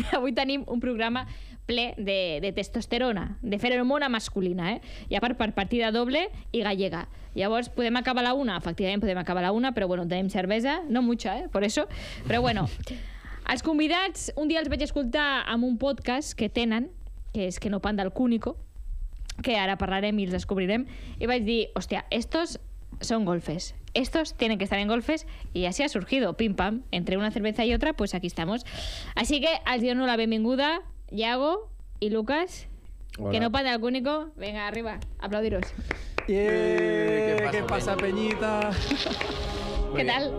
avui tenim un programa ple de, de testosterona, de feromona masculina, eh? I a part per partida doble i gallega. Llavors, podem acabar la una? Efectivament, podem acabar la una, però bueno, tenim cervesa, no mucha, eh? Por eso. Però bueno, els convidats, un dia els vaig escoltar amb un podcast que tenen, que és Que no pan del cúnico, que ara parlarem i els descobrirem, i vaig dir, hòstia, estos son golfes. Estos tienen que estar en golfes y así ha surgido, pim pam, entre una cerveza y otra, pues aquí estamos. Así que als dono la benvinguda, Iago y Lucas, Hola. que no pan del cúnico. Venga, arriba, aplaudiros. ¿qué ¿Qué pasa, pasa, Peñita? ¿Qué tal?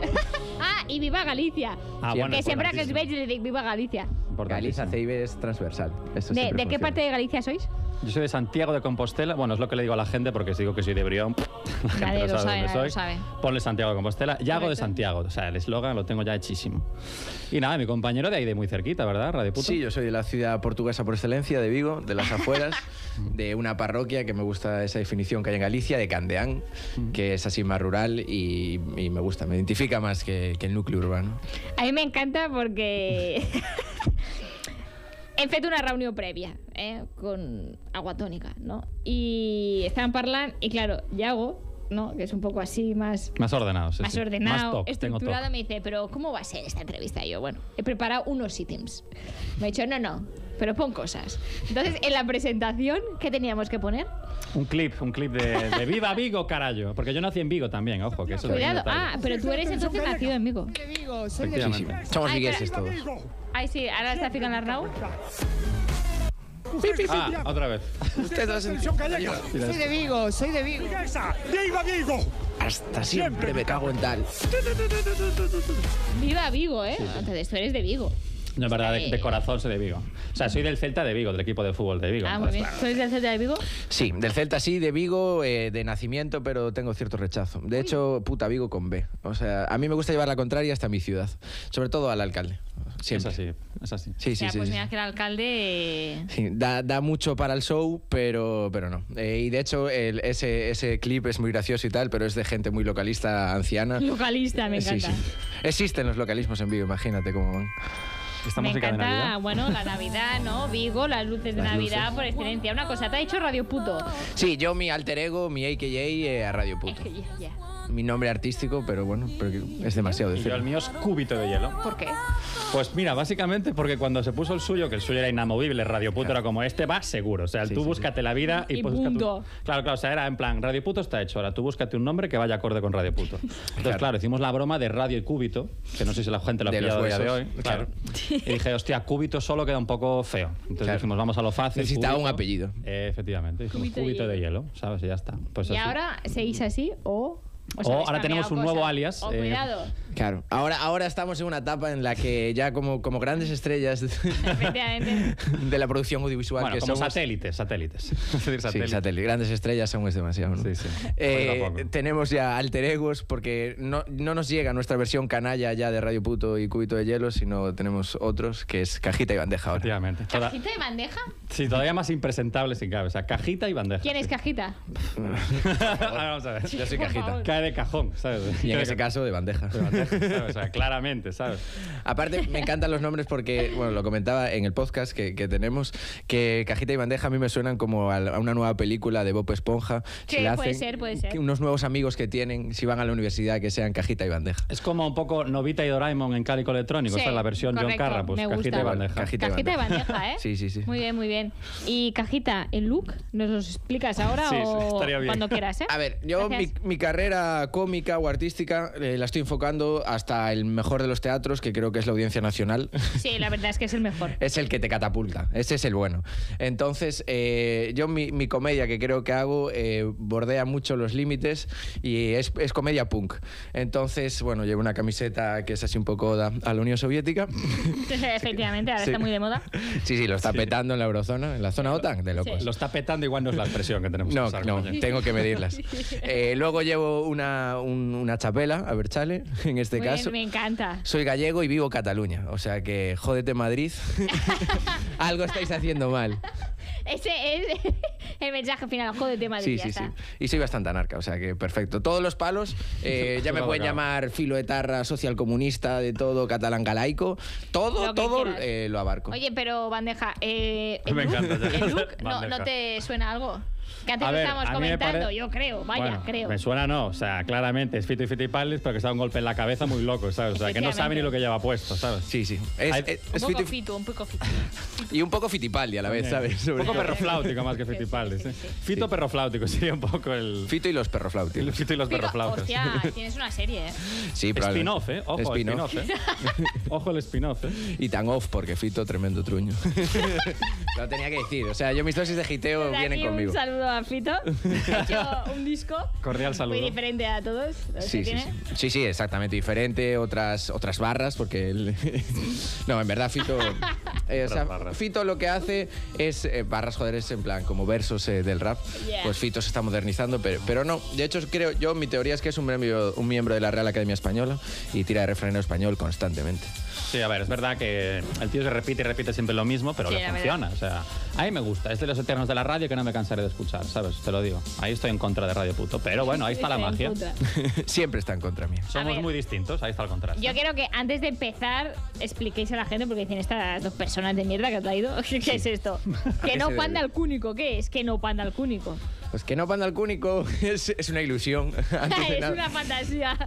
Ah, y viva Galicia. Ah, bueno, que siempre que os veis les digo viva Galicia. Galicia. Ceibe es transversal. Eso ¿De, de qué parte de Galicia sois? Yo soy de Santiago de Compostela. Bueno, es lo que le digo a la gente porque si digo que soy de Brión, la gente Nadie no lo sabe sabe, dónde soy. sabe. Ponle Santiago de Compostela. Yago de Correcto. Santiago. O sea, el eslogan lo tengo ya hechísimo. Y nada, mi compañero de ahí de muy cerquita, ¿verdad? Radio Puto. Sí, yo soy de la ciudad portuguesa por excelencia, de Vigo, de las afueras, de una parroquia que me gusta esa definición que hay en Galicia, de Candeán, que es así más rural y, y me gusta, me identifica más que, que el núcleo urbano. A mi m'encanta perquè hem fet una reunió prèvia eh, con agua tónica, ¿no? Y estaban parlant, y claro, Yago, ¿no? que es un poco así más, Más ordenado, sí, más sí. ordenado, Más tengo estructurado, toc. me dice, pero ¿cómo va a ser esta entrevista? Y yo, bueno, he preparado unos ítems. Me ha dicho, no, no, pero pon cosas. Entonces, en la presentación, ¿qué teníamos que poner? Un clip, un clip de, de Viva Vigo, carajo. Porque yo nací en Vigo también, ojo, que eso Cuidado. Ah, pero tú eres entonces nacido en Vigo. de Vigo, soy de Efectivamente. somos vigueses todos. Ay, sí, ahora está ficando Arnau. Ah, otra vez. Usted sentido. Soy de Vigo, soy de Vigo. ¡Viva Vigo! Hasta siempre me cago en tal. Viva Vigo, ¿eh? Entonces, tú eres de Vigo. No, en verdad, de, Eh. de corazón soy de Vigo. O sea, soy del Celta de Vigo, del equipo de fútbol de Vigo. Ah, muy bien. ¿Tú eres del Celta de Vigo? Sí, del Celta sí, de Vigo, eh, de nacimiento, pero tengo cierto rechazo. De hecho, puta Vigo con B. O sea, a mí me gusta llevar la contraria hasta mi ciudad. Sobre todo al alcalde. Es Siempre. así, es así. Sí, sí, ya, sí. pues sí. mira que el alcalde... Sí, da, da mucho para el show, pero, pero no. Eh, y de hecho, el- ese, ese clip es muy gracioso y tal, pero es de gente muy localista, anciana. Localista, me Sí, encanta. sí. Existen los localismos en Vigo, imagínate cómo van. Esta Me música encanta, de Navidad. bueno, la Navidad, ¿no? Vigo, las luces de Las Navidad luces. por excelencia. Una cosa, te ha dicho Radio Puto. Sí, yo mi alter ego, mi AKJ eh, a Radio Es Puto. que ya, ya. Mi nombre artístico, pero bueno, es demasiado yo el decir. mío es cúbito de hielo. ¿Por qué? Pues mira, básicamente porque cuando se puso el suyo, que el suyo era inamovible, Radio Puto era como este va seguro. O sea, Sí, tú sí, búscate la vida y, Y pues tu-. Claro, claro, o sea, era en plan, Radio Puto está hecho, ahora tú búscate un nombre que vaya acorde con Radio Puto. Entonces, claro, Claro. hicimos la broma de Radio y Cúbito, que no sé si la gente lo ha De los pillado día de hoy. claro. Y dije, hostia, Cúbito solo queda un poco feo. Entonces Claro. dijimos, vamos a lo fácil. Necesitaba Cúbito. un apellido. Eh, efectivamente, dijimos Cúbito de Cúbito de hielo. hielo, ¿sabes? Y ya está. Pues ¿Y así. ahora seguís así o...? O ahora tenemos un nuevo alias, Oh, eh, cuidado. Claro, ahora, ahora estamos en una etapa en la que ya como, como grandes estrellas Efectivamente. de la producción audiovisual Bueno, que como somos... satélites, satélites. Es decir, Sí, satélites. satélite. Grandes estrellas aún es demasiado. ¿no? Sí, sí. Eh, tenemos ya alter egos porque no, no nos llega nuestra versión canalla ya de Radio Puto y Cubito de Hielo, sino tenemos otros que es cajita y bandeja ahora. ¿Cajita de bandeja? Sí, todavía más impresentable si cabe. O sea, cajita y bandeja. ¿Quién es cajita? Vamos a ver. Yo soy cajita. Cae de cajón, ¿sabes? Y en ese caso de bandeja. de bandeja, ¿sabes? O sea, claramente, ¿sabes? Aparte, me encantan los nombres porque, bueno, lo comentaba en el podcast que, que tenemos, que Cajita y Bandeja a mí me suenan como a, una nueva película de Bob Esponja. Sí, la puede hacen, ser, puede ser. que unos nuevos amigos que tienen, si van a la universidad, que sean Cajita y Bandeja. Es como un poco Novita y Doraemon en cálico electrónico. Sí, Esta es la versión John correcto, Carra, pues cajita y bandeja. Cajita y Cajita bandeja, ¿eh? Sí, sí, sí. Muy bien, muy bien. ¿Y cajita, el look? ¿Nos lo explicas ahora Sí, sí, o estaría bien. cuando quieras, eh? A ver, yo mi, mi carrera cómica o artística eh, la estoy enfocando hasta el mejor de los teatros, que creo que es la Audiencia Nacional. Sí, la verdad es que es el mejor. es el que te catapulta, ese es el bueno. Entonces, eh, yo mi, mi comedia que creo que hago eh, bordea mucho los límites y es, es comedia punk. Entonces, bueno, llevo una camiseta que es así un poco oda a la Unión Soviética. Efectivamente, ahora Sí. está muy de moda. Sí, sí, lo está Sí. petando en la eurozona, en la zona OTAN, de locos. Lo está petando, igual no es la expresión que tenemos que No, usar, no, tengo que medirlas. Eh, luego llevo una, un- una chapela, a ver, chale, en este Muy bien, caso. me encanta. Soy gallego y vivo en Cataluña, o sea que jódete Madrid. Algo estáis haciendo mal. Ese es el mensaje final, jódete Madrid, Sí, ya sí, sí. está. Y soy bastante anarca, o sea que perfecto. Todos los palos, eh, ya me pueden llamar filoetarra, socialcomunista, de todo, catalán galaico. Todo, Lo todo eh, lo abarco. Oye, pero Bandeja, eh, el Me look, encanta ya. el look no, Bandeja. ¿no te suena algo? Que antes A lo ver, estábamos a mí me comentando, pare- yo creo, vaya, Bueno, creo. Me suena no, o sea, claramente es Fito y Fitipaldis, pero que da un golpe en la cabeza muy loco, ¿sabes? O sea, que no sabe ni lo que lleva puesto, ¿sabes? Sí, sí. Es, Hay- es- Un es poco fiti- fito, un poco fito. y un poco fitipaldi a la vez, ¿sabes? Un poco perrofláutico más que sí, ¿eh? sí. Fito Sí. perrofláutico sería un poco el... Fito y los perroflautis. el Fito y los Fito, perroflautas. hostia, tienes una serie, ¿eh? Sí, probablemente. Spin-off, ¿eh? Ojo, Spin-off. spin-off, ¿eh? Ojo el spin-off, ¿eh? Y tan off, porque Fito, tremendo truño. Lo tenía que decir. O sea, yo mis dosis de giteo Desde vienen conmigo. Un saludo a Fito, que ha hecho un disco Cordial saludo. muy diferente a todos. Sí, sí, tiene. sí. sí, sí, exactamente diferente, otras, otras barras, porque él... no, en verdad Fito... eh, o sea. Fito lo que hace es eh, barras, joder, es en plan como versos eh, del rap. Yeah. Pues Fito se está modernizando, pero, pero no. De hecho, creo yo, mi teoría es que es un miembro, un miembro de la Real Academia Española y tira de refranero español constantemente. Sí, a ver, es verdad que el tío se repite y repite siempre lo mismo, pero Sí, le funciona. O sea, a mí me gusta. Es de los eternos de la radio que no me cansaré de escuchar, ¿sabes? Te lo digo. Ahí estoy en contra de Radio Puto. Pero bueno, ahí está la magia. Siempre está en contra mía. Somos ver. muy distintos, ahí está el contraste. Yo quiero que antes de empezar expliquéis a la gente, porque dicen estas dos personas de mierda que ha traído, ¿qué es esto? Que no panda al cúnico, ¿qué es? Que no panda al cúnico. Pues que no panda al cúnico es, es una ilusión. es una fantasía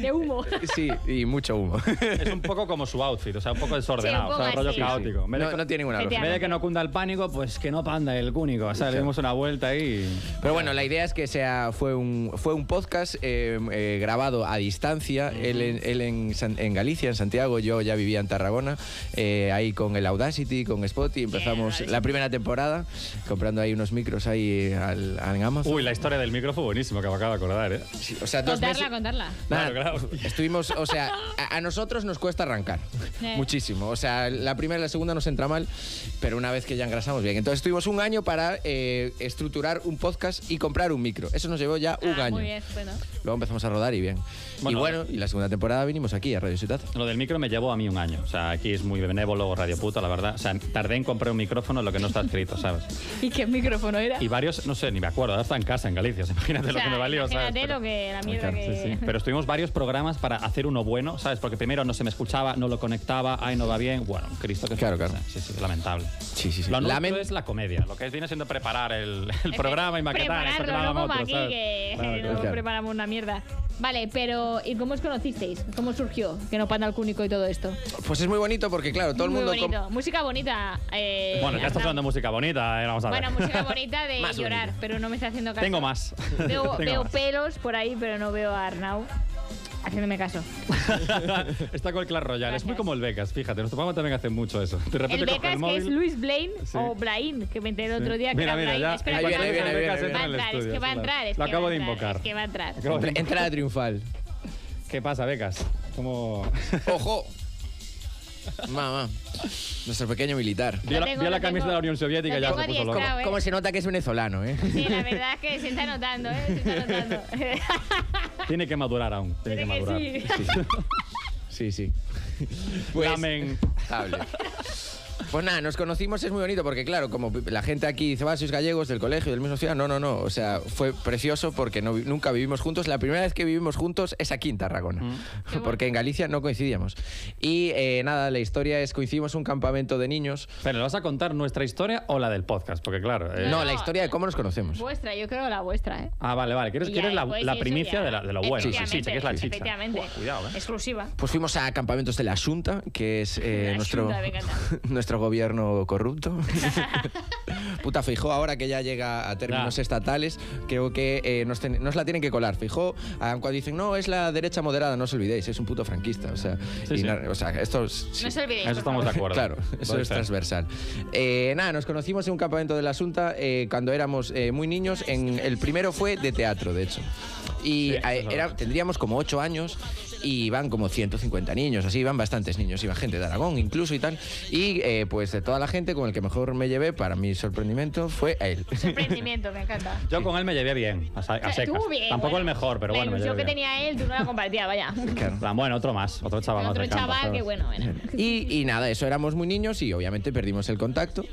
de humo. Sí, y mucho humo. Es un poco como su outfit, o sea, un poco desordenado, Sí, un poco o sea, rollo así. caótico. Vez de- No, no tiene ninguna lógica. En vez de que no cunda el pánico, pues que no panda el cúnico. O sea, le dimos una vuelta ahí. y- Pero bueno, la idea es que sea, fue, un, fue un podcast eh, eh, grabado a distancia. Él, en, él en, San- en Galicia, en Santiago, yo ya vivía en Tarragona, eh, ahí con el Audacity, con Spotify. Empezamos Audacity. la primera temporada comprando ahí unos micros ahí al, al Amazon. Uy, la historia del micro fue buenísimo, que me acabo de acordar, ¿eh? Sí, o sea, dos Contarla, meses- contarla. Nada, Claro, claro. Estuvimos, o sea, a, a nosotros nos cuesta arrancar muchísimo. O sea, la primera y la segunda nos entra mal, pero una vez que ya engrasamos bien. Entonces estuvimos un año para eh, estructurar un podcast y comprar un micro. Eso nos llevó ya un Ah, año. Muy bien, bueno. Luego empezamos a rodar y bien. Bueno, y bueno, y la segunda temporada vinimos aquí a Radio Ciudad. Lo del micro me llevó a mí un año. O sea, aquí es muy benévolo, Radio Puto, la verdad. O sea, tardé en comprar un micrófono lo que no está escrito, ¿sabes? ¿Y qué micrófono era? Y varios, no sé, ni me acuerdo, ahora está en casa, en Galicia. o sea, Imagínate O lo sea, que me valió, ¿sabes? imagínate Pero- lo que, la mierda Claro, que... sí, sí. Pero estuvimos varios programas para hacer uno bueno, ¿sabes? Porque primero no se me escuchaba, no lo conectaba, ay, no va bien. Bueno, Cristo que Claro, claro. Sí, sí, lamentable. Sí, sí, sí. Lo nuestro Lamen- es la comedia. Lo que viene siendo preparar el, el programa y maquetar. esto que Prepararlo, lo no como otros, aquí, ¿sabes? que Claro, no preparamos una mierda. Vale, pero ¿y cómo os conocisteis? ¿Cómo surgió que no panda al cúnico y todo esto? Pues es muy bonito porque, claro, todo el Muy mundo... bonito. Música bonita. eh, Bueno, ya estás hablando de música bonita, eh, vamos a ver. Bueno, música bonita de llorar, bonita. Pero no me está haciendo caso. Tengo más. Veo, Tengo veo más. pelos por ahí, pero no veo a Arnau haciéndome caso. Está con el Clash Royale. Es muy como el Becas, fíjate. Nuestro programa también hace mucho eso. De repente El Becas, el que es. Luis Blaine Sí. o Blaine, que me enteré el otro día que Mira, era mira, Blaine. ya. Espera, Ahí que viene, va a viene, entrar. viene, Va viene. a entrar, es que va a entrar, es Lo que acabo de invocar. Es que va a entrar. Entrada triunfal. ¿Qué pasa, Becas? ¿Cómo...? ¡Ojo! Mamá, nuestro pequeño militar. Vio la, tengo, camisa tengo. de la Unión Soviética ya se puso loco. ¿eh? ¿Cómo se nota que es venezolano, eh? Sí, la verdad es que se está notando, ¿eh? Se está notando. Tiene que madurar aún. Tiene, Tiene que que madurar. Sí, sí. Pues, Lamen. Pues nada, nos conocimos, es muy bonito porque claro, como la gente aquí dice, va, sois gallegos del colegio, del mismo ciudad, no, no, no, o sea, fue precioso porque no, nunca vivimos juntos, la primera vez que vivimos juntos es aquí en Tarragona, Qué porque en Galicia no coincidíamos. Y eh, nada, la historia es, coincidimos en un campamento de niños, Pero, ¿le vas a contar nuestra historia o la del podcast? Porque claro... eh, no, no, la historia de cómo nos conocemos. Vuestra, yo creo la vuestra, ¿eh? Ah, vale, vale. ¿Quieres, quieres la, eso primicia de, la- de lo bueno? Sí, sí, sí, que es la chicha. Efectivamente. Cuidado, ¿eh? Exclusiva. Pues fuimos a campamentos de la Junta, que es eh, La nuestro, Xunta. nuestro gobierno corrupto. Puta Fijó, ahora que ya llega a términos Ya. estatales, creo que eh, nos, ten- nos la tienen que colar. Fijó, cuando dicen, no, es la derecha moderada, no os olvidéis, es un puto franquista. O sea, Sí, y sí. o sea esto es- sí. No se olvidéis. Eso estamos de acuerdo. Claro, eso es transversal. Eh, nada, nos conocimos en un campamento de la Asunta eh, cuando éramos eh, muy niños. En, el primero fue de teatro, de hecho. Y era- tendríamos como ocho años y iban como 150 niños, así iban bastantes niños, iba gente de Aragón incluso y tal. Y eh, pues de toda la gente con el que mejor me llevé, para mi sorprendimiento, fue a él. Sorprendimiento, me encanta. Yo con él me llevé bien, a, a secas. Tú bien, Tampoco bueno, el mejor, pero la bueno, llevé que bien. tenía él, tú no la compartías, vaya. Plan, bueno, otro más, otro chaval más Otro campo, chaval que bueno, bueno. Y, y nada, eso éramos muy niños y obviamente perdimos el contacto.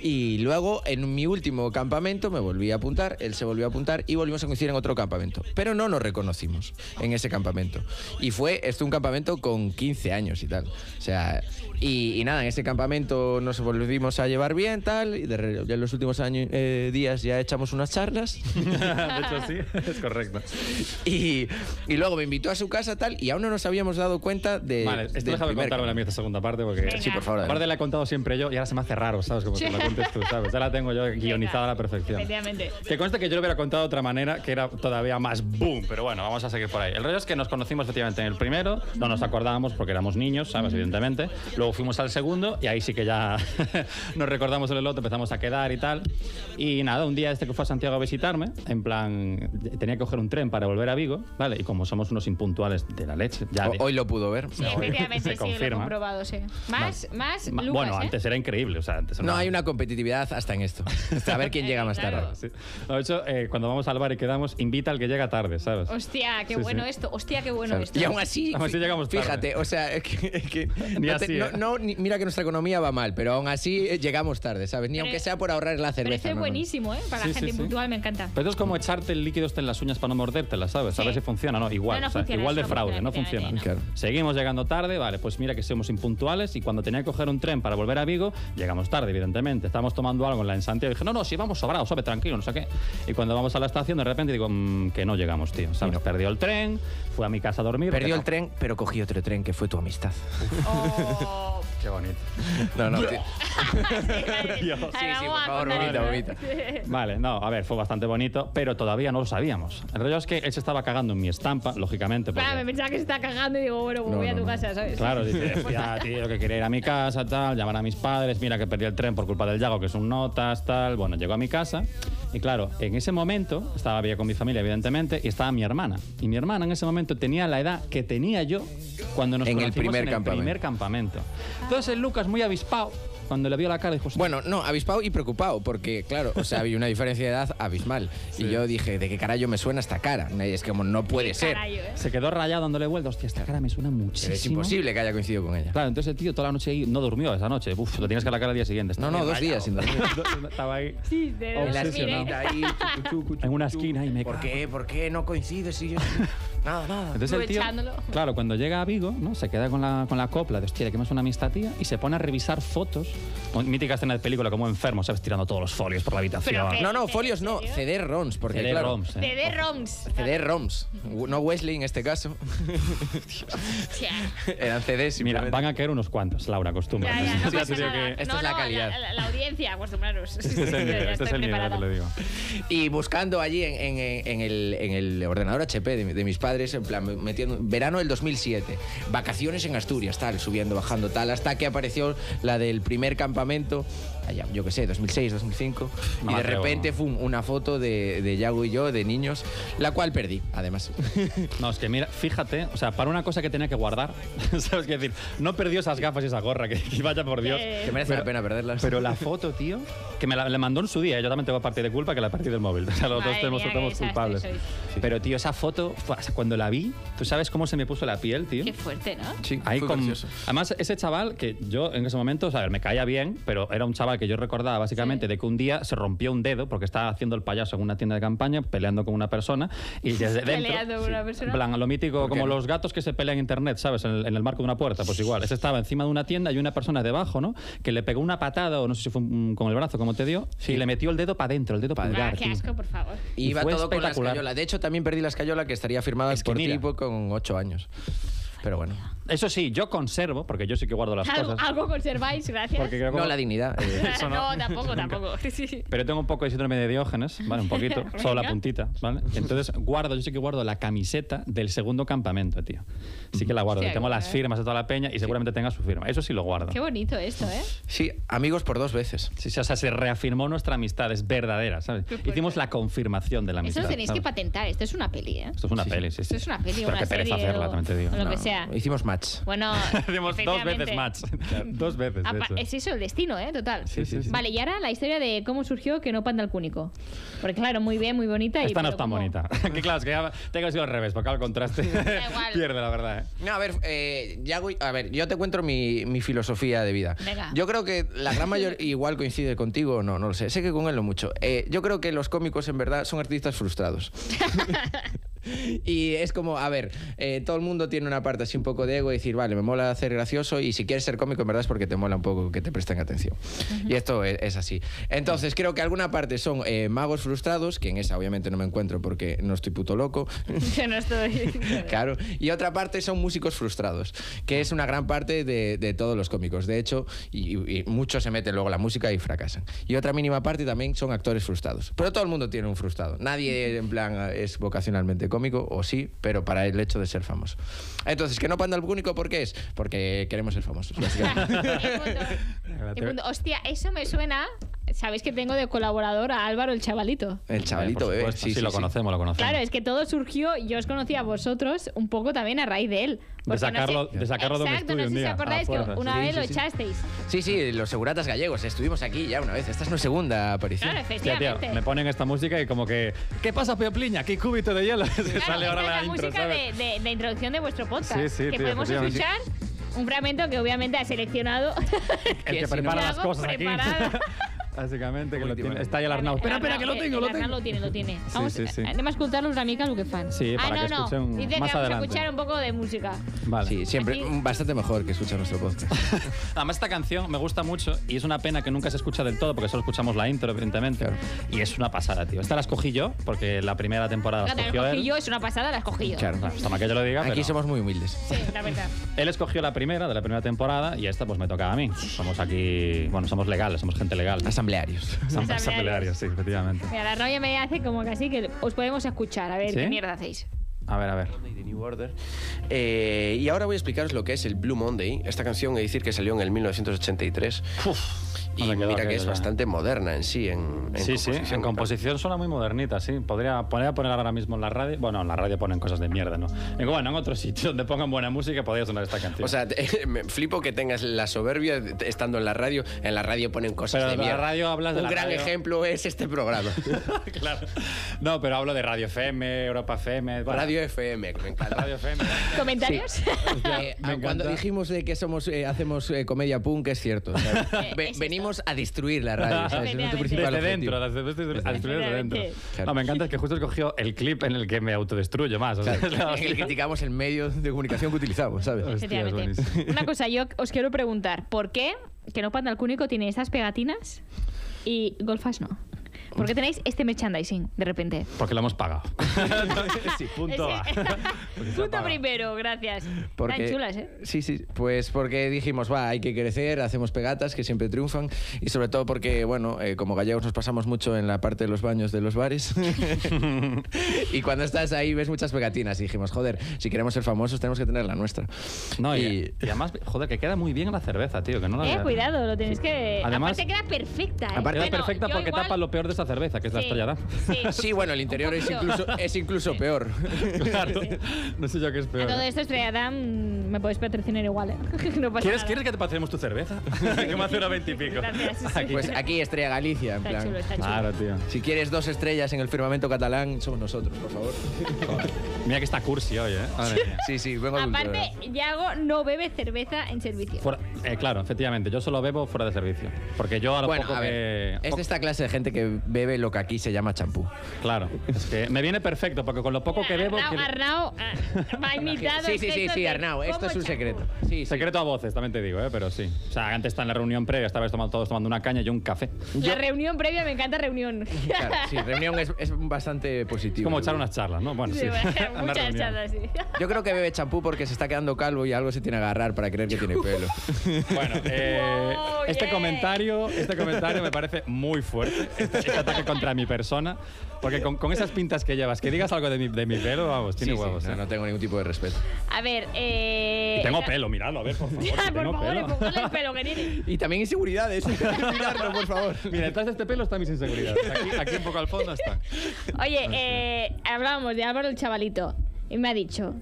Y luego en mi último campamento me volví a apuntar, él se volvió a apuntar y volvimos a coincidir en otro campamento. Pero no nos reconocimos en ese campamento. Y fue esto un campamento con 15 años y tal. O sea, y, y nada, en ese campamento nos volvimos a llevar bien, tal. Y de ya en los últimos años, eh, días ya echamos unas charlas. de hecho, sí, es correcto. y, y luego me invitó a su casa, tal. Y aún no nos habíamos dado cuenta de. Vale, esto déjame contarme a mí esta segunda parte porque... Venga. Sí, por favor. Aparte la he contado siempre yo y ahora se me hace raro, ¿sabes? Como que me lo cuentes tú, ¿sabes? Ya la tengo yo guionizada a la perfección. Efectivamente. Que conste que yo lo hubiera contado de otra manera que era todavía más boom, pero bueno, vamos a seguir por ahí. El rollo es que nos conocimos efectivamente en el primero, no nos acordábamos porque éramos niños, ¿sabes? Evidentemente. Luego fuimos al segundo y ahí sí que ya nos recordamos el otro, empezamos a quedar y tal. Y nada, un día este que fue a Santiago a visitarme, en plan, tenía que coger un tren para volver a Vigo, ¿vale? Y como somos unos impuntuales de la leche, ya O- de- Hoy lo pudo ver. Sí, efectivamente, se sí, lo he confirma. comprobado, sí. Más, más Lucas, bueno, ¿eh? antes era increíble, o sea, antes No era- hay una competitividad hasta en esto. A ver quién llega más Claro. tarde. Sí. No, de hecho, eh, cuando vamos al bar y quedamos, invita al que llega tarde, ¿sabes? Hostia, qué Sí, bueno sí. esto. Hostia, qué bueno ¿Sabes? esto. Y aún así, Aún así llegamos tarde. fíjate, o sea, es que, es que Ni no, te- así, no- ¿eh? no, ni- mira que nuestra economía va mal, pero aún así eh, llegamos tarde, ¿sabes? Ni Pero- aunque sea por ahorrar la Pero cerveza. es no. buenísimo, ¿eh? Para Sí, la sí, gente sí. impuntual, me encanta. Pero esto es como echarte el líquido este en las uñas para no mordértelas, ¿sabes? A ver si funciona, ¿no? Igual, No, no o sea, funciona, igual de fraude, funciona, no funciona. no. Seguimos llegando tarde, vale, pues mira que somos impuntuales y cuando tenía que coger un tren para volver a Vigo, llegamos tarde, evidentemente. Estábamos tomando algo en la en Santiago y dije, no, no, si vamos sobrados, sabe, tranquilo, no sé qué. Y cuando vamos a la estación, de repente digo, "Mm, que no llegamos, tío, ¿sabes? Perdió el tren, fue a mi casa a dormir. Perdió el tren, pero cogí otro tren que fue tu amistad. Oh. Qué bonito. No, no. Dios. Sí, sí, por favor, vomita, vomita. Vale, no, a ver, fue bastante bonito, pero todavía no lo sabíamos. El rollo es que él se estaba cagando en mi estampa, lógicamente. porque- Claro, me pensaba que se está cagando y digo, bueno, pues No, voy a no, tu no. casa, ¿sabes? Claro, dice, hostia, tío, que quería ir a mi casa, tal, llamar a mis padres, mira que perdí el tren por culpa del Yago, que es un notas, tal. Bueno, llegó a mi casa y claro, en ese momento estaba bien con mi familia, evidentemente, y estaba mi hermana. Y mi hermana en ese momento tenía la edad que tenía yo cuando nos En el conocimos primer en el campamento. primer campamento. Entonces el Lucas, muy avispado, cuando le vio la cara, dijo, "Hostia, Bueno, no, avispado y preocupado, porque claro, o sea, había una diferencia de edad abismal. Y yo dije, ¿de qué carajo me suena esta cara? Y es como, no puede ser. Carayo, ¿eh? se quedó rayado dándole vuelta, hostia, esta cara me suena muchísimo. Es imposible que haya coincidido con ella. Claro, entonces el tío toda la noche ahí no durmió esa noche. Uf, lo tienes que la cara al día siguiente. No, no, dos rayado. días sin dormir. Estaba ahí. Sí, de En la sí, sí, ahí, chucu, chucu, En una chucu, esquina y me ¿Por qué? ¿Por qué no coincides? Y yo- Nada, nada. Entonces el tío, claro, cuando llega a Vigo, ¿no? se queda con la, con la copla de hostia, ¿de qué me suena a mí esta tía? Y se pone a revisar fotos. Con- Mítica escena de película, como enfermo, ¿sabes? Tirando todos los folios por la habitación. Pero qué- No, no, ¿En folios no? CD-ROMs, porque CD claro, ROMs, ¿eh? De The ROMs. CD-ROMs, no Wesley en este caso, eran CDs. Mira, van a caer unos cuantos, Laura, acostumbra. Ya, ya, no pasa nada. que- Esta no, es la no, calidad. La, la audiencia, acostumbraros. Este es el nivel, este es estoy el nivel, te lo digo. Y buscando allí en, en- en el, en el ordenador HP de, de mis padres, en plan, metiendo verano del 2007, vacaciones en Asturias, tal, subiendo, bajando, tal, hasta que apareció la del primer campamento, allá, yo qué sé, 2006, 2005, No y de repente fue una foto de, de Yago y yo, de niños, la cual perdí, además. No, es que mira, fíjate, o sea, para una cosa que tenía que guardar, ¿sabes qué decir? No perdió esas gafas y esa gorra, que, que vaya por Dios. Que- que merece la pena perderlas. Pero la foto, tío, que me la le mandó en su día, yo también tengo parte de culpa que la perdí del móvil. O sea, los dos Madre tenemos, somos desastre culpables. sois. Pero, tío, esa foto, cuando la vi, ¿tú sabes cómo se me puso la piel, tío? Qué fuerte, ¿no? Sí, Ahí fue con-. Además, ese chaval que yo en ese momento, o sea, me caía bien, pero era un chaval que yo recordaba básicamente Sí. de que un día se rompió un dedo porque estaba haciendo el payaso en una tienda de campaña peleando con una persona y desde dentro. Peleando con una En persona. plan, lo mítico, ¿Por qué como no? los gatos que se pelean en internet, ¿sabes? En el, en el marco de una puerta, pues igual. Ese estaba encima de una tienda y una persona debajo, ¿no? Que le pegó una patada, o no sé si fue un- con el brazo, como te dio, y le metió el dedo para adentro, el dedo Pa' pulgar. Ah, qué asco, por favor. Y iba todo con la escayola. De hecho, también perdí la escayola que estaría firmada Es que por mira. tipo con ocho años. Pero bueno. Eso sí, yo conservo, porque yo sí que guardo las Algo, cosas. algo conserváis, gracias. Porque creo No como- la dignidad. eh. eso no, no. tampoco, tampoco. Sí. Pero tengo un poco de síndrome de Diógenes, ¿vale? Un poquito, solo la puntita, ¿vale? Entonces guardo, yo sí que guardo la camiseta del segundo campamento, tío. Sí que la guardo. Que tengo las firmas de toda la peña y seguramente tenga su firma. Eso sí lo guardo. Qué bonito esto, ¿eh? Sí, amigos por dos veces. Sí, sí, o sea, se reafirmó nuestra amistad, es verdadera, ¿sabes? Hicimos la confirmación de la Eso amistad. lo tenéis que ¿sabes? patentar. Esto es una peli, ¿eh? Esto es una Sí, sí. peli, sí, sí. Esto es una peli, Pero una qué pereza serie hacerla, o- también te digo. o lo que No, sea. Hicimos match. Bueno, Hicimos dos veces match. dos veces, de hecho. Es eso, el destino, ¿eh? Total. Sí, sí, sí. Vale, y ahora la historia de cómo surgió que no panda el cúnico. Porque claro, muy bien, muy bonita. y Esta no es tan ¿cómo? bonita. que claro, es que ya tengo que ser al revés, porque al contraste igual. pierde la verdad, ¿eh? No, a ver, eh, ya voy- a ver, yo te cuento mi, mi filosofía de vida. Venga. Yo creo que la gran mayoría, igual coincide contigo o no, no lo sé, sé que con él no mucho. Eh, yo creo que los cómicos en verdad son artistas frustrados. y es como, a ver, eh, todo el mundo tiene una parte así un poco de ego y decir, vale, me mola hacer gracioso y si quieres ser cómico en verdad es porque te mola un poco que te presten atención. Y esto es, es así. Entonces creo que alguna parte son eh, magos frustrados, que en esa obviamente no me encuentro porque no estoy puto loco. Yo no estoy. Claro. Y otra parte son músicos frustrados, que es una gran parte de, de todos los cómicos. De hecho, y, y muchos se meten luego la música y fracasan. Y otra mínima parte también son actores frustrados. Pero todo el mundo tiene un frustrado. Nadie, en plan, es vocacionalmente cómico, o sí, pero para el hecho de ser famoso. Entonces, que no panda el único, ¿por qué es? Porque queremos ser famosos, Hostia, eso me suena. Sabéis que tengo de colaborador a Álvaro el chavalito. El chavalito, bebé. supuesto, sí, lo conocemos, lo conocemos. Claro, es que todo surgió, yo os conocí a vosotros un poco también a raíz de él. Porque sacarlo- de sacarlo de un Exacto, estudio no sé si día, os acordáis a que una Sí, vez sí, lo sí. echasteis. Sí, sí, los seguratas gallegos. Estuvimos aquí ya una vez. Esta es nuestra segunda aparición. Claro, tío, efectivamente. me ponen esta música y como que ¿Qué pasa, Peopliña? ¿Qué cúbito de hielo? Claro, sale ahora esta la, es la intro, música ¿sabes? de, de- de introducción de vuestro podcast. Sí, sí, que tío, podemos escuchar un fragmento que obviamente ha seleccionado. El que si no prepara las cosas aquí. Básicamente, que lo tiene. Está ahí el Arnau. Espera, espera, que lo tengo, lo El Arnau tengo. lo tiene, lo tiene. Vamos, sí, sí. anem a escuchar una mica lo que fan. Sí, ah, para no, que no. escuchen Dice más que vamos adelante. a escuchar un poco de música. Vale. Sí, siempre mm, bastante mejor que escuchar nuestro podcast. Además, esta canción me gusta mucho y es una pena que nunca se escucha del todo porque solo escuchamos la intro, evidentemente. Claro. Y es una pasada, tío. Esta la escogí yo porque la primera temporada la La escogió escogí él. yo, es una pasada, la escogí yo. Claro. Hasta más que yo lo diga, Aquí pero somos muy humildes. Sí, la verdad. él escogió la primera de la primera temporada y esta pues me tocaba a mí. Somos aquí, bueno, somos legales, somos gente legal. Asamblearios. Asamblearios. asamblearios, sí, efectivamente. Mira, la ya me hace como que así que os podemos escuchar. A ver ¿Sí? qué mierda hacéis. A ver, a ver. Eh, y ahora voy a explicaros lo que es el Blue Monday. Esta canción, he de decir que salió en el 1983. Y mira que aquello es ya. bastante moderna en sí. En, en sí, sí, composición. en composición suena muy modernita, sí. Podría poner, poner ahora mismo en la radio. Bueno, en la radio ponen cosas de mierda, ¿no? Bueno, en otro sitio donde pongan buena música podría sonar esta canción. O sea, te- me flipo que tengas la soberbia de- estando en la radio. En la radio ponen cosas Pero de la mierda. radio hablas de Un la gran radio. ejemplo es este programa. claro. No, pero hablo de Radio FM, Europa FM. bueno, radio FM, que me encanta. Radio FM. ¿Comentarios? Eh, Me cuando dijimos de que somos eh, hacemos eh, comedia punk es cierto. ¿sabes? Eh, Ve- es venimos a destruir la radio. ¿sabes? Es nuestro principal Desde objetivo. dentro, desde, desde, desde, desde dentro. Efectivamente. No, me encanta es que justo escogió el clip en el que me autodestruyo más. O sea, Claro, en el hostia. criticamos el medio de comunicación que utilizamos, ¿sabes? Hostia. Una cosa, yo os quiero preguntar, ¿por qué que no panda el cúnico tiene estas pegatinas y Golfas no? ¿Por qué tenéis este merchandising de repente? Porque lo hemos pagado. sí, punto A. Punto primero, gracias. Porque- Tan chulas, ¿eh? Sí, sí, pues porque dijimos, va, hay que crecer, hacemos pegatas que siempre triunfan y sobre todo porque, bueno, eh, como gallegos nos pasamos mucho en la parte de los baños de los bares y cuando estás ahí ves muchas pegatinas y dijimos, joder, si queremos ser famosos tenemos que tener la nuestra. No, y, Y- y además, joder, que queda muy bien la cerveza, tío. Que no la Eh, cuidado, lo tenéis que... Además- Aparte queda perfecta, ¿eh? Aparte Queda Bueno, perfecta porque igual- tapa lo peor de esta cerveza, que es la Sí, estrella Sí, Sí, bueno, el interior es poquito. incluso, es incluso peor. Claro. No sé yo qué es A peor. todo esto, Estrella Damm, me podéis patrocinar igual, ¿eh? no pasa ¿Quieres, nada. ¿Quieres que te patrocemos tu cerveza? que me hace una veintipico. Gracias, sí, sí. Aquí. Pues aquí Estrella Galicia, en Está plan. chulo, está chulo. Claro, tío. Si quieres dos estrellas en el firmamento catalán, somos nosotros, por favor. Mira que está cursi hoy, ¿eh? Madre mía. Sí, sí, vengo adulto, Aparte, ¿verdad? Yago no bebe cerveza en servicio. Fuera- eh, claro, efectivamente. Yo solo bebo fuera de servicio. Porque yo a lo Bueno, poco a ver, que... es de esta clase de gente que bebe lo que aquí se llama champú. Claro. Es que me viene perfecto porque con lo poco que bebo... Arnau, quiero- Arnau ah, va imitado. Sí, sí, sí, sí, Arnau, esto es un secreto. Sí, sí. Secreto a voces, también te digo, ¿eh? pero sí. O sea, antes está en la reunión previa, estabais tomando, todos tomando una caña y yo un café. La reunión previa, me encanta reunión. Claro, sí, reunión es, es bastante Es positivo. como echar unas charlas, ¿no? Bueno, sí. Sí, bueno, Muchas reunión. charlas, sí. Yo creo que bebe champú porque se está quedando calvo y algo se tiene que agarrar para creer que tiene pelo. Bueno, eh, Wow, este yeah. comentario, este comentario me parece muy fuerte. Este, este ataque contra mi persona, porque con, con esas pintas que llevas, que digas algo de mi, de mi pelo, vamos, tiene Sí, sí, huevos. no, ¿eh? no tengo ningún tipo de respeto. A ver, eh... Y tengo pelo, miradlo, a ver, por favor. Ya, por favor, pelo. el pelo que tiene. Y también inseguridades. Mirarlo, por favor. Mira, detrás de este pelo está mis inseguridades. Aquí, aquí un poco al fondo está. Oye, eh, hablábamos de Álvaro el chavalito y me ha dicho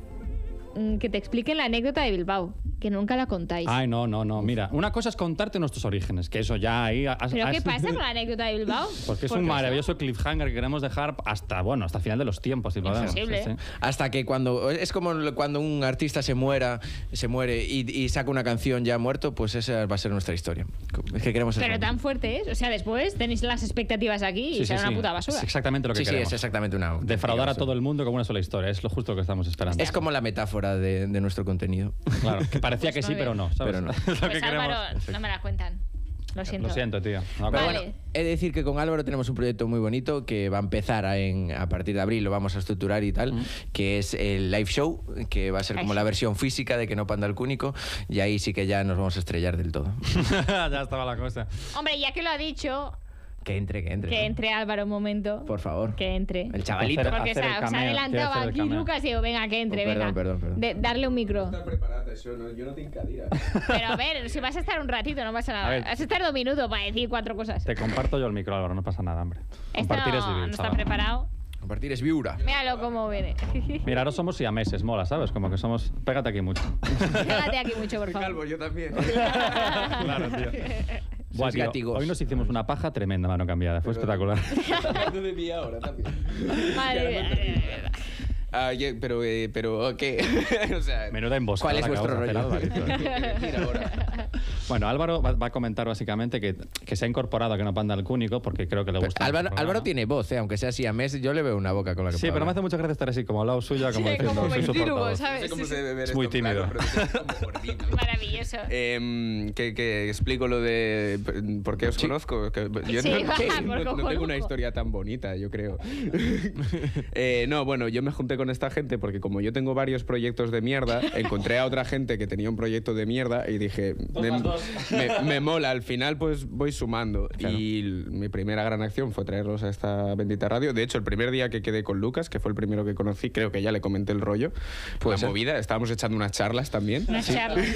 mm, que te expliquen la anécdota de Bilbao, que nunca la contáis. Ay, no, no, no. Mira, una cosa es contarte nuestros orígenes, que eso ya ahí. has- ¿Pero qué pasa con la anécdota de Bilbao? Porque es ¿Por un maravilloso cliffhanger que queremos dejar hasta, bueno, hasta el final de los tiempos, si podemos. Imposible. Sí, sí. Hasta que cuando. Es como cuando un artista se muera, se muere y, y saca una canción ya muerto, pues esa va a ser nuestra historia. Es que queremos Pero eso. tan fuerte es. O sea, después tenéis las expectativas aquí y Sí, será sí. una puta basura. Es exactamente lo que Sí, sí, queremos. es exactamente una. Defraudar a todo el mundo con una sola historia. Es lo justo que estamos esperando. Es como la metáfora de, de nuestro contenido. Claro, que parecía Pues que sí, pero no. ¿sabes? Pero no. Es lo que Pues queremos. Álvaro, no me la cuentan. Lo siento. Lo siento, tío. No, Vale. bueno, he de decir que con Álvaro tenemos un proyecto muy bonito que va a empezar a, en- a partir de abril, lo vamos a estructurar y tal, que es el live show, que va a ser como la versión física de que no panda el cúnico, y ahí sí que ya nos vamos a estrellar del todo. ya estaba la cosa. Hombre, ya que lo ha dicho, que entre, que entre. que entre Álvaro un momento. Por favor. Que entre. El chavalito. Hacer- Porque se, hacer se el aquí. Lucas y digo, venga, que entre, Oh, perdón, venga. perdón, perdón. De- darle un micro. preparada, yo no tengo cadira. Pero a ver, si vas a estar un ratito, no pasa A nada. ver. Vas a estar dos minutos para decir cuatro cosas. Te comparto yo el micro, Álvaro, no pasa nada, hombre. Esto Compartir es vivir, no está chaval. preparado. Compartir es viura. Míralo cómo viene. Mira, ahora somos siameses, mola, ¿sabes? Como que somos... Pégate aquí mucho. Pégate aquí mucho, por favor. yo también. claro, tío. Buah, tío, gatigos. hoy nos hicimos una paja tremenda, mano cambiada. Fue espectacular. Hablando de mí ahora también. Madre mía. Ah, ye- pero, eh, pero, ¿qué? o sea, Menuda emboscada. ¿Cuál es vuestro de hacer, rollo? Alvarito. mira ahora. Bueno, Álvaro va, va a comentar básicamente que, que se ha incorporado a que no panda el cúnico porque creo que le gusta. Álvaro, tiene voz, ¿eh? aunque sea así a mes, yo le veo una boca con la que Sí, puede pero me hace mucha gracia estar así como al lado suya, como Sí, diciendo, como soy su ventrílogo, portavoz. No ¿sabes? sé cómo Sí, se sí. debe ver Es muy esto tímido. es como. Maravilloso. Em, que, que explico lo de por qué os conozco. que yo Sí, no, va, que por no- no cojonudo. tengo una historia tan bonita, yo creo. Eh, no, bueno, yo me junté con esta gente porque como yo tengo varios proyectos de mierda, encontré a otra gente que tenía un proyecto de mierda y dije, me, me- me mola, al final pues voy sumando. Y l- mi primera gran acción fue traerlos a esta bendita radio. De hecho, el primer día que quedé con Lucas, que fue el primero que conocí, creo que ya le comenté el rollo, Puede la ser. movida, estábamos echando unas charlas también. Unas charlas.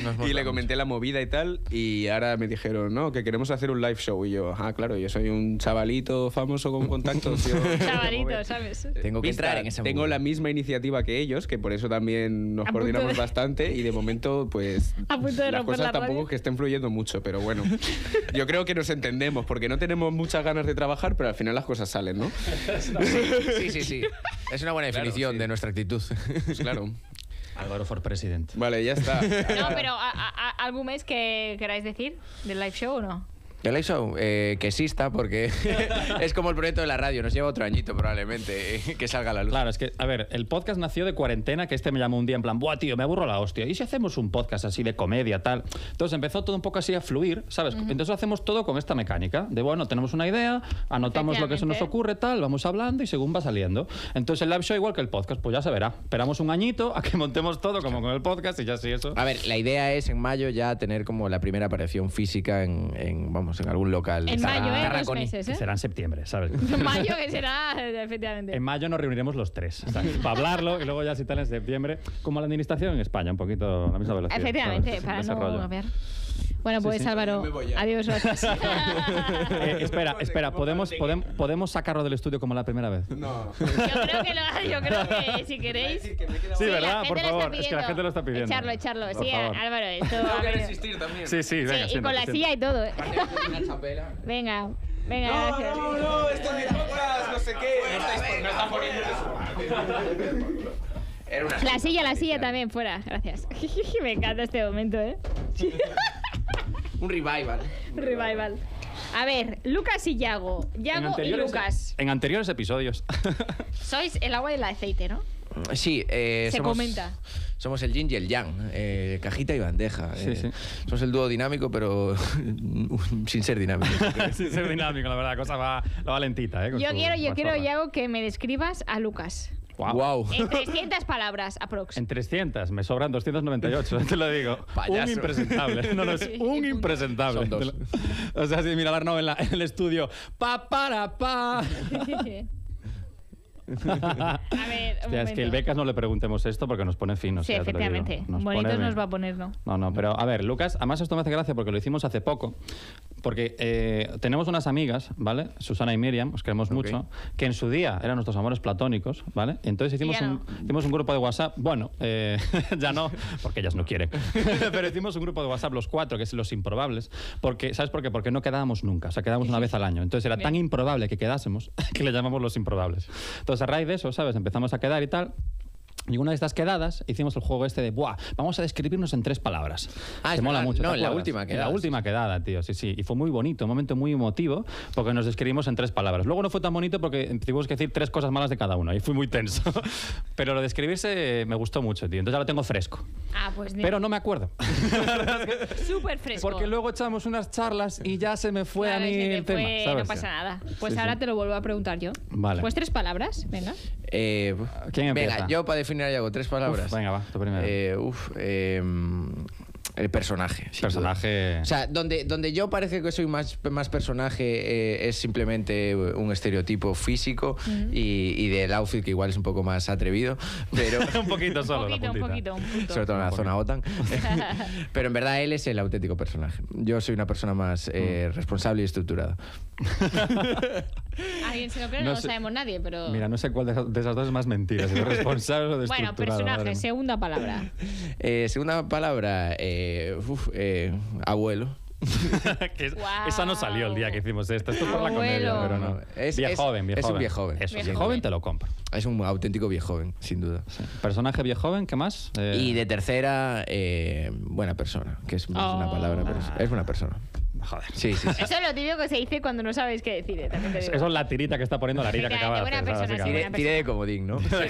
unas charlas. Y le comenté la movida y tal, y ahora me dijeron, no, que queremos hacer un live show. Y yo, ah, claro, yo soy un chavalito famoso con contactos. yo- Chavalito, ¿sabes? Tengo que entrar en ese Tengo mundo. la misma iniciativa que ellos, que por eso también nos A coordinamos de- bastante y de momento, pues, A punto de las romper cosas la tampoco que estén fluyendo mucho, pero bueno, yo creo que nos entendemos porque no tenemos muchas ganas de trabajar, pero al final las cosas salen, ¿no? Sí, sí, sí. Es una buena Claro, definición sí. de nuestra actitud. Pues claro. Álvaro for president. Vale, ya está. No, pero ¿a- a- a- ¿algún mes que queráis decir del live show o no? El live show, eh, que exista, porque es como el proyecto de la radio, nos lleva otro añito probablemente eh, que salga a la luz. Claro, es que, a ver, el podcast nació de cuarentena, que este me llamó un día en plan, buah, tío, me aburro la hostia. ¿Y si hacemos un podcast así de comedia, tal? Entonces empezó todo un poco así a fluir, ¿sabes? Entonces hacemos todo con esta mecánica, de bueno, tenemos una idea, anotamos lo que se nos ocurre, tal, vamos hablando y según va saliendo. Entonces el live show igual que el podcast, pues ya se verá. Esperamos un añito a que montemos todo como con el podcast y ya sí eso. A ver, la idea es en mayo ya tener como la primera aparición física en, en, vamos, en algún local. En mayo, ¿eh? Dos meses, Que ¿eh? será en septiembre, ¿sabes? En mayo que será, efectivamente. En mayo nos reuniremos los tres, ¿sabes? para hablarlo y luego ya si tal en septiembre, como la administración en España, un poquito a la misma velocidad. Efectivamente, ¿sabes? para no rollo. ver. Bueno, pues sí. Álvaro, voy ya. adiós. gracias. Eh, espera, espera, ¿podemos, podem- ¿podemos sacarlo del estudio como la primera vez? No. yo, creo que lo- yo creo que si queréis... Sí, la ¿verdad? Por favor, es que la gente lo está pidiendo. Echarlo, echarlo. Por sí, favor. Álvaro, esto ha venido- también. Sí, sí, venga. Sí, y con la silla y todo. ¿eh? Venga, venga, gracias. no, esto es mi podcast, no sé qué. No está poniendo Era una La silla, la silla también fuera, gracias. Me encanta este momento, ¿eh? Un revival. Revival. A ver, Lucas y Yago. En Yago y anteriores- Lucas. En anteriores episodios. Sois el agua y el aceite, ¿no? Sí, eh, Se somos, comenta. Somos el yin y el yang, eh, cajita y bandeja. Sí, eh. sí. Somos el dúo dinámico, pero sin ser dinámico. Sin ser dinámico, la verdad, la cosa va, la va lentita, ¿eh? Yo quiero, yo quiero. Yago, que me describas a Lucas. Guau. Wow. En 300 palabras, aprox. En 300, me sobran 298, te lo digo. Payaso. Un impresentable. No, no, es un impresentable. Son dos. O sea, si mira Arnau en, la- en el estudio, pa, para, pa. A ver, un Hostia, es que el. Becas no le preguntemos esto porque nos pone finos. Sí, ya te lo digo. efectivamente. Nos Bonitos pone nos va a poner, ¿no? No, no, pero a ver, Lucas, además esto me hace gracia porque lo hicimos hace poco. Porque eh, tenemos unas amigas, ¿vale? Susana y Miriam, os queremos mucho, que en su día eran nuestros amores platónicos, ¿vale? Entonces hicimos, un, no. hicimos un grupo de WhatsApp, bueno, eh, ya no, porque ellas no quieren, pero hicimos un grupo de WhatsApp los cuatro, que es los improbables, porque, ¿sabes por qué? Porque no quedábamos nunca, o sea, quedábamos una vez al año. Entonces era tan improbable que quedásemos que le llamamos los improbables. Entonces a raíz de eso, ¿sabes? Empezamos a quedar y tal. Y una de estas quedadas hicimos el juego este de, Buah, vamos a describirnos en tres palabras. Ah, que es mola verdad. mucho. ¿te No, en la última En quedada, la sí. última quedada, tío, sí, sí. Y fue muy bonito, un momento muy emotivo, porque nos describimos en tres palabras. Luego no fue tan bonito porque tuvimos que decir tres cosas malas de cada uno, y fue muy tenso. Pero lo de escribirse eh, me gustó mucho, tío. Entonces ya lo tengo fresco. Ah, pues Pero no me acuerdo. Súper fresco. Porque luego echamos unas charlas y ya se me fue Claro, a mí se el fue, tema. ¿sabes? No pasa nada. Pues Sí, ahora sí. te lo vuelvo a preguntar yo. Vale. Pues tres palabras, venga. Eh, ¿Quién empieza? Venga, yo para definir ahí hago tres palabras. Uf, venga, va, tú primero. Eh, uf, eh, el personaje. sin Personaje. duda. O sea, donde, donde yo parece que soy más, más personaje eh, es simplemente un estereotipo físico y, y del outfit que igual es un poco más atrevido, pero un poquito solo, un la poquito, un puntita. poquito, un punto. sobre todo en la Un zona OTAN. pero en verdad él es el auténtico personaje. Yo soy una persona más eh, Mm. responsable y estructurada. Alguien se lo cree, no, No lo sabemos nadie, pero... Mira, no sé cuál de esas, de esas dos es más mentira, si de responsable o de bueno, personaje, madre segunda palabra. Eh, segunda palabra, eh, uf, eh, abuelo. Que es- Guau. Esa no salió el día que hicimos esto. Esto es por la comedia, pero no. Es- viejo es- joven, viejo es un joven. viejo joven. Joven. joven te lo compro. Es un auténtico viejo joven, sin duda. Personaje viejo joven, ¿qué más? Eh, Y de tercera, eh, buena persona, que es más una Oh. palabra, pero es, es buena persona. Joder. Sí, sí, sí. Eso es lo típico que se dice cuando no sabes qué decir, eh, también te digo. Eso es la tirita que está poniendo la herida que acaba de hacer. persona, Tiré, de comodín, ¿no? Se, se-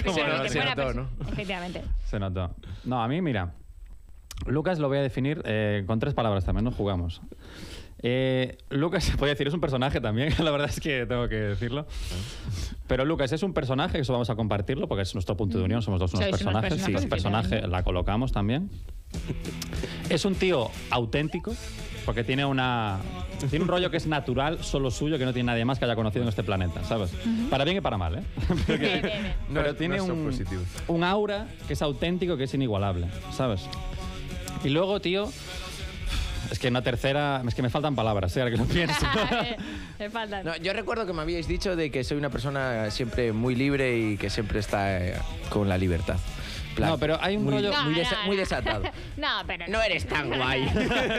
se notó, persona, ¿no? Efectivamente. Se notó. No, a mí, mira. Lucas lo voy a definir eh, con tres palabras también, no jugamos. Eh, Lucas, voy a decir, es un personaje también, la verdad es que tengo que decirlo. Pero Lucas es un personaje, eso vamos a compartirlo porque es nuestro punto de unión, somos dos unos Sois unos personajes. Sí, personajes, personaje, la colocamos también. Es un tío auténtico, porque tiene una tiene un rollo que es natural, solo suyo, que no tiene nadie más que haya conocido en este planeta, ¿sabes? Para bien y para mal, ¿eh? Porque- Bien, bien, bien. No, pero tiene no son un, positivos. un aura que es auténtico, que es inigualable, ¿sabes? Y luego, tío, es que una tercera, es que me faltan palabras, ¿eh? ahora que lo pienso. Me faltan. No, yo recuerdo que me habíais dicho de que soy una persona siempre muy libre y que siempre está eh, con la libertad. Plan, No, pero hay un muy, rollo- muy, No, desa- no, muy no. desatado. No, pero No eres tan guay.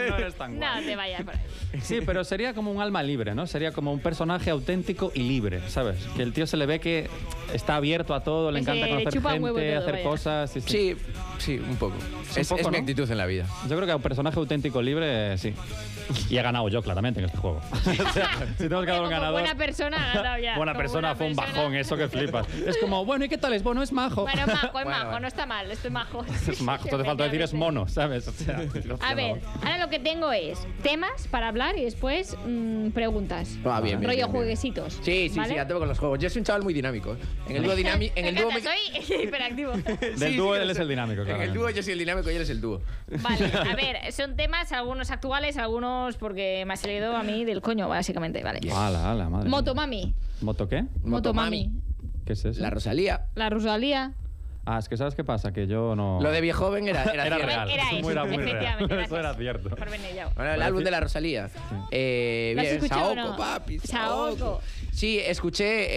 no eres tan No guay. te vayas por ahí. Sí, pero sería como un alma libre, ¿no? Sería como un personaje auténtico y libre, ¿sabes? Que el tío se le ve que está abierto a todo, le Que encanta conocer gente, todo, hacer vaya. cosas. Sí, sí. Sí, sí, un poco. un Es, poco, es mi ¿no? actitud en la vida. Yo creo que a un personaje auténtico libre, sí. Y he ganado yo, claramente, en este juego. O sea, si tenemos que dar un ganador. buena persona, ha ganado ya. Buena Como persona buena fue un bajón, eso que flipas. Es como, bueno, ¿y qué tal es? Bueno, es majo. Bueno, majo, es majo, no está mal, esto es majo. es majo, te falta decir es mono, ¿sabes? O sea, A ver, ahora lo que tengo es temas para hablar y después mm, preguntas. Ah, bien, bien, Rollo bien, bien. jueguecitos. Sí, sí, ¿vale? sí, ya tengo con los juegos. Yo soy un chaval muy dinámico. ¿eh? En el dúo dinámico. En el dúo me- soy hiperactivo. Del Sí, dúo sí, él es el dinámico, En el dúo yo soy el dinámico y él es el dúo. Vale, a ver, son temas, algunos actuales, algunos porque me ha salido a mí del coño, básicamente, vale. Ala, ala, madre. Motomami. ¿Moto qué? Motomami. ¿Qué es eso? La Rosalía. La Rosalía. Ah, es que ¿sabes qué pasa? Que yo no... Lo de viejo joven era, era, Era cierto. real. Era eso eso, era muy real. Eso era cierto. Por. Bueno, el álbum sí. de la Rosalía. Eh, ¿Lo has bien, escuchado Saoko, no? papi. Saoko. Sí, escuché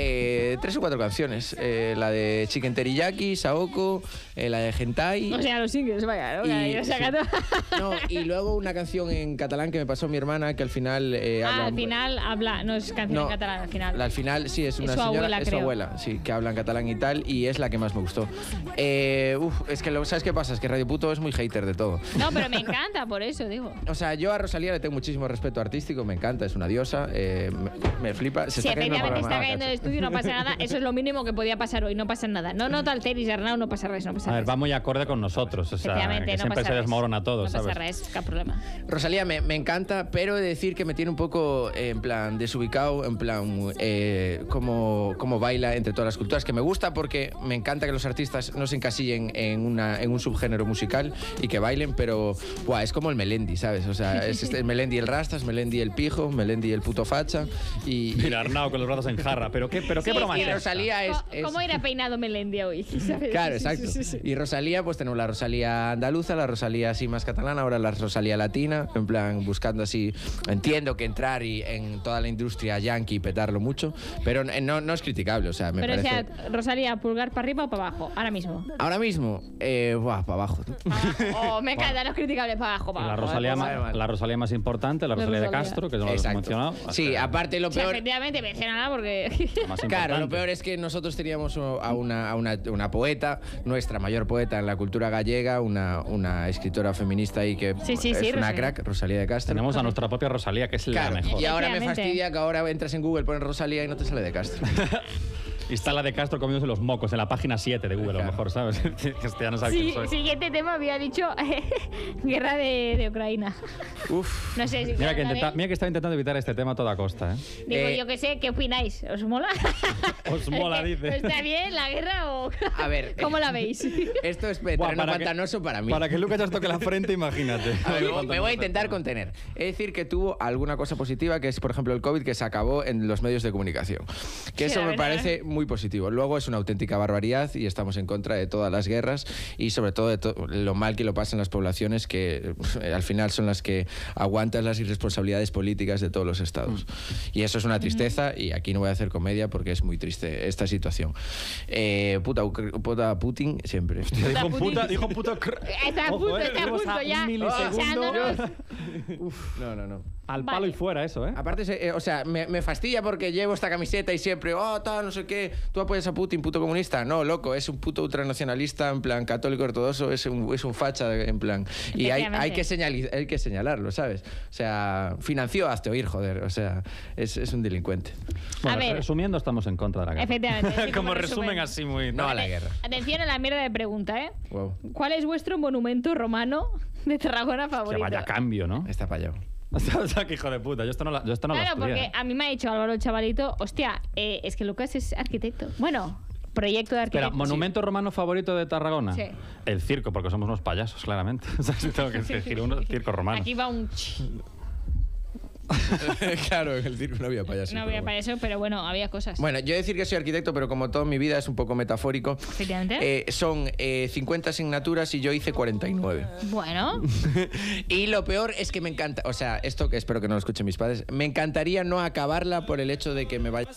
eh, tres o cuatro canciones. Eh, la de Chicken Teriyaki, Saoko, eh, la de Hentai. O sea, los singles, vaya, ¿no? Y- que- No, y luego una canción en catalán que me pasó mi hermana que al final eh, Ah, habla- al final habla, no es canción No, en catalán, al final. Al final sí, es Es una su señora, abuela, es su creo. abuela, sí, que habla en catalán y tal, y es la que más me gustó. Eh, uf, es que lo, ¿sabes qué pasa? Es que Radio Puto es muy hater de todo. No, pero me encanta, por eso digo. O sea, yo a Rosalía le tengo muchísimo respeto artístico, me encanta, es una diosa, eh, me, me flipa. Se Si está efectivamente está cayendo el cacho. estudio, no pasa nada. Eso es lo mínimo que podía pasar hoy, no pasa nada. No, no, t'alteris, Arnau, no pasa res, no pasa A ver, res. va muy acorde con nosotros. O sea, Efectivamente, que no siempre pasa se res. desmorona todo, no ¿sabes? pasa res, cap problema. Rosalía me, me encanta, pero he de decir que me tiene un poco eh, en plan desubicado, en plan eh, cómo, cómo baila entre todas las culturas, que me gusta porque me encanta que los artistas no se encasillen en, una, en un subgénero musical y que bailen, pero buah, es como el Melendi, ¿sabes? O sea, es este, Melendi el rastas, Melendi el pijo, Melendi el puto facha y... Mira, Arnau con los brazos en jarra. ¿Pero qué, pero qué Sí, broma es y esta? Rosalía es... Es- ¿Cómo irá peinado Melendi hoy? ¿sabes? Claro, Sí, sí, exacto. sí, sí. Y Rosalía, pues tenemos la Rosalía andaluza, la Rosalía así más catalana, ahora la Rosalía latina, en plan buscando así. Entiendo que entrar y en toda la industria yankee y petarlo mucho, pero n- no, no es criticable, o sea, me Pero o parece. sea, Rosalía, pulgar para arriba o para abajo, ahora mismo. Ahora mismo, eh, buah, para abajo. Oh, me encanta, no es criticable para abajo, para La abajo. Rosalía, ¿eh? vale. la Rosalía más importante, la Rosalía de Rosalía. Castro, que no lo hemos Exacto. mencionado. Sí, Hasta- aparte lo Sí, peor. efectivamente, porque... la más Claro, lo importante. peor es que nosotros teníamos a una, a una, una poeta, nuestra mayor poeta en la cultura gallega, una, una escritora feminista ahí que Sí, sí, es sí, una Rosalía. crack, Rosalía de Castro. Tenemos a nuestra propia Rosalía, que es la mejor. y ahora me Efectivamente. fastidia que ahora entras en Google, pones Rosalía y no te sale de Castro. Y está la de Castro comiéndose los mocos en la página 7 de Google, a lo Claro. mejor, ¿sabes? que este ya no sabe Sí, quién soy. siguiente tema había dicho guerra de, de Ucrania. Uf. No sé si Mira que, intenta- mira que estaba intentando evitar este tema a toda costa, ¿eh? Digo, Eh, yo qué sé, ¿qué opináis? ¿Os mola? Os mola, que, dice. ¿Está bien la guerra o...? A ver. ¿Cómo la veis? Esto es Buah, terreno para que- pantanoso para mí. Para que Lucas ya toque la frente, imagínate. A ver, me- me voy a intentar contener. Es decir, que tuvo alguna cosa positiva, que es, por ejemplo, el COVID, que se acabó en los medios de comunicación. Que Sí, eso me verdad. parece muy positivo. Luego es una auténtica barbaridad y estamos en contra de todas las guerras y sobre todo de to- lo mal que lo pasan las poblaciones, que eh, al final son las que aguantan las irresponsabilidades políticas de todos los estados. Y eso es una tristeza y aquí no voy a hacer comedia porque es muy triste esta situación. Eh, puta, puta Putin siempre. Dijo Putin. puta, dijo puta. Está a punto, eh, está a estuvimos punto a ya. un milisegundo. echándonos. No, no, no. Al Vale. palo y fuera eso, ¿eh? Aparte, eh, o sea, me, me fastidia porque llevo esta camiseta y siempre, oh, tal, no sé qué, tú apoyas a Putin, puto comunista. No, loco, es un puto ultranacionalista, en plan católico ortodoxo, es un, es un facha, en plan. Y hay, hay, que señali- hay que señalarlo, ¿sabes? O sea, financió hazte oír, joder. O sea, es, es un delincuente. Bueno, ver. resumiendo, estamos en contra de la guerra. Efectivamente, como resumen así muy... No a la guerra. Atención a la mierda de pregunta, ¿eh? Wow, ¿Cuál es vuestro monumento romano de Tarragona Que favorito? vaya cambio, ¿no? está para allá. o sea, que hijo de puta. Yo esto no, la- yo esto no lo Claro, porque a mí me ha dicho Álvaro el chavalito, hostia, eh, es que Lucas es arquitecto. Bueno, proyecto de Espera, arquitecto. ¿monumento romano favorito de Tarragona? Sí. El circo, porque somos unos payasos, claramente. O sea, si tengo que elegir uno, el circo romano. Aquí va un... claro, en el circo no había payaso. No había para eso, pero bueno, había cosas. Bueno, yo decir que soy arquitecto, pero como toda mi vida es un poco metafórico. Efectivamente. eh, son eh, 50 asignaturas y yo hice 49. Bueno, y lo peor es que me encanta, o sea, esto que espero que no lo escuchen mis padres, me encantaría no acabarla por el hecho de que me vaya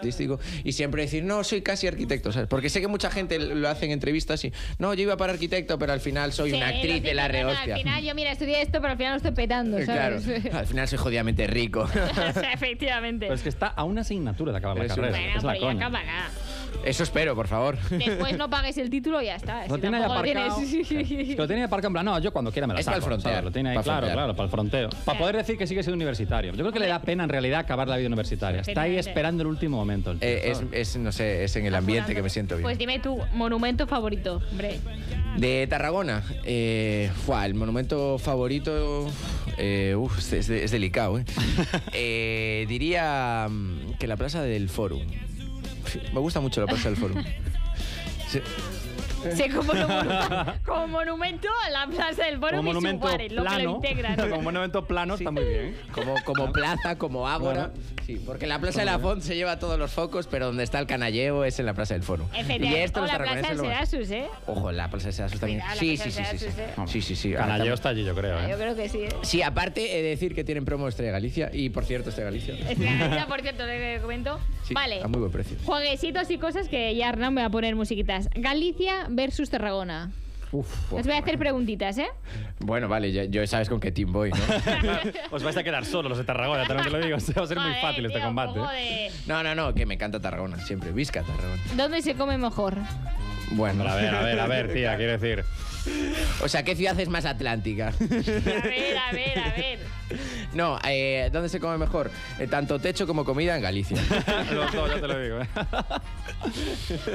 artístico y siempre decir, no, soy casi arquitecto, ¿sabes? Porque sé que mucha gente lo hace en entrevistas y, no, yo iba para arquitecto, pero al final soy sí, una actriz de la rehostia. Al final yo, mira, estudié esto, pero al final lo estoy petando, Claro, ¿sabes? al final soy jodidamente rico. O sea, efectivamente. Pero es que está a una asignatura de acabar la Pero carrera. una- bueno, es la pero ya coña. acabará. Eso espero, por favor. Después no pagues el título y ya está. Lo Si tiene ahí lo aparcado. tienes. Lo tiene aparcado en plan, no, yo cuando quiera me Es saco. para el. Lo tiene ahí, para claro, frontear. claro, para el fronteo. Para poder decir que sigue siendo universitario. Yo creo que le da pena en realidad acabar la vida universitaria. Está ahí esperando el último momento. el tío, Eh, es, no sé, es en el ambiente que me siento bien. Pues dime tu monumento favorito, hombre. De Tarragona, eh, el monumento favorito, eh, uf, es, es- es delicado, ¿eh? Eh, diría mm, que la Plaza del Fórum. Me gusta mucho la Plaza del Fórum. Sí. Sí, como, monu- como monumento a la plaza del Foro como y monumento Suárez, lo que lo plano, integran. como monumento plano está muy bien. Como, como plaza, como ágora. Bueno. Sí, porque la Plaza de la Font se lleva todos los focos, pero donde está el canalleo es en la Plaza del Fórum. Y esto O la plaza del Sedasus, ¿eh? Ojo, la Plaza de Sedasus también. Cuidado, la Sí, Plaza sí, del sí, sí, sí. ¿eh? Sí, sí, sí. Canalleo está allí, yo creo. Yo ¿eh? creo que sí. ¿eh? Sí, aparte he de decir que tienen promo Estrella Galicia y por cierto Estrella Galicia. Espera, por cierto, le comento. Sí, vale. A muy buen precio. Jueguecitos y cosas que ya Arnau me va a poner musiquitas. Galicia versus Tarragona. Uf, Os voy a hacer preguntitas, ¿eh? Bueno, vale, ya, yo sabes con qué team voy, ¿no? Os vais a quedar solos los de Tarragona, también te lo digo. Va a ser muy Joder, fácil este tío, combate. joder. no, no, no, que me encanta Tarragona, siempre. Visca Tarragona. ¿Dónde se come mejor? Bueno, A ver, a ver, a ver, tía, quiero decir. o sea, ¿qué ciudad es más atlántica? A ver, a ver, a ver. no, eh, ¿dónde se come mejor? Eh, tanto techo como comida en Galicia. Los dos, ya te lo digo.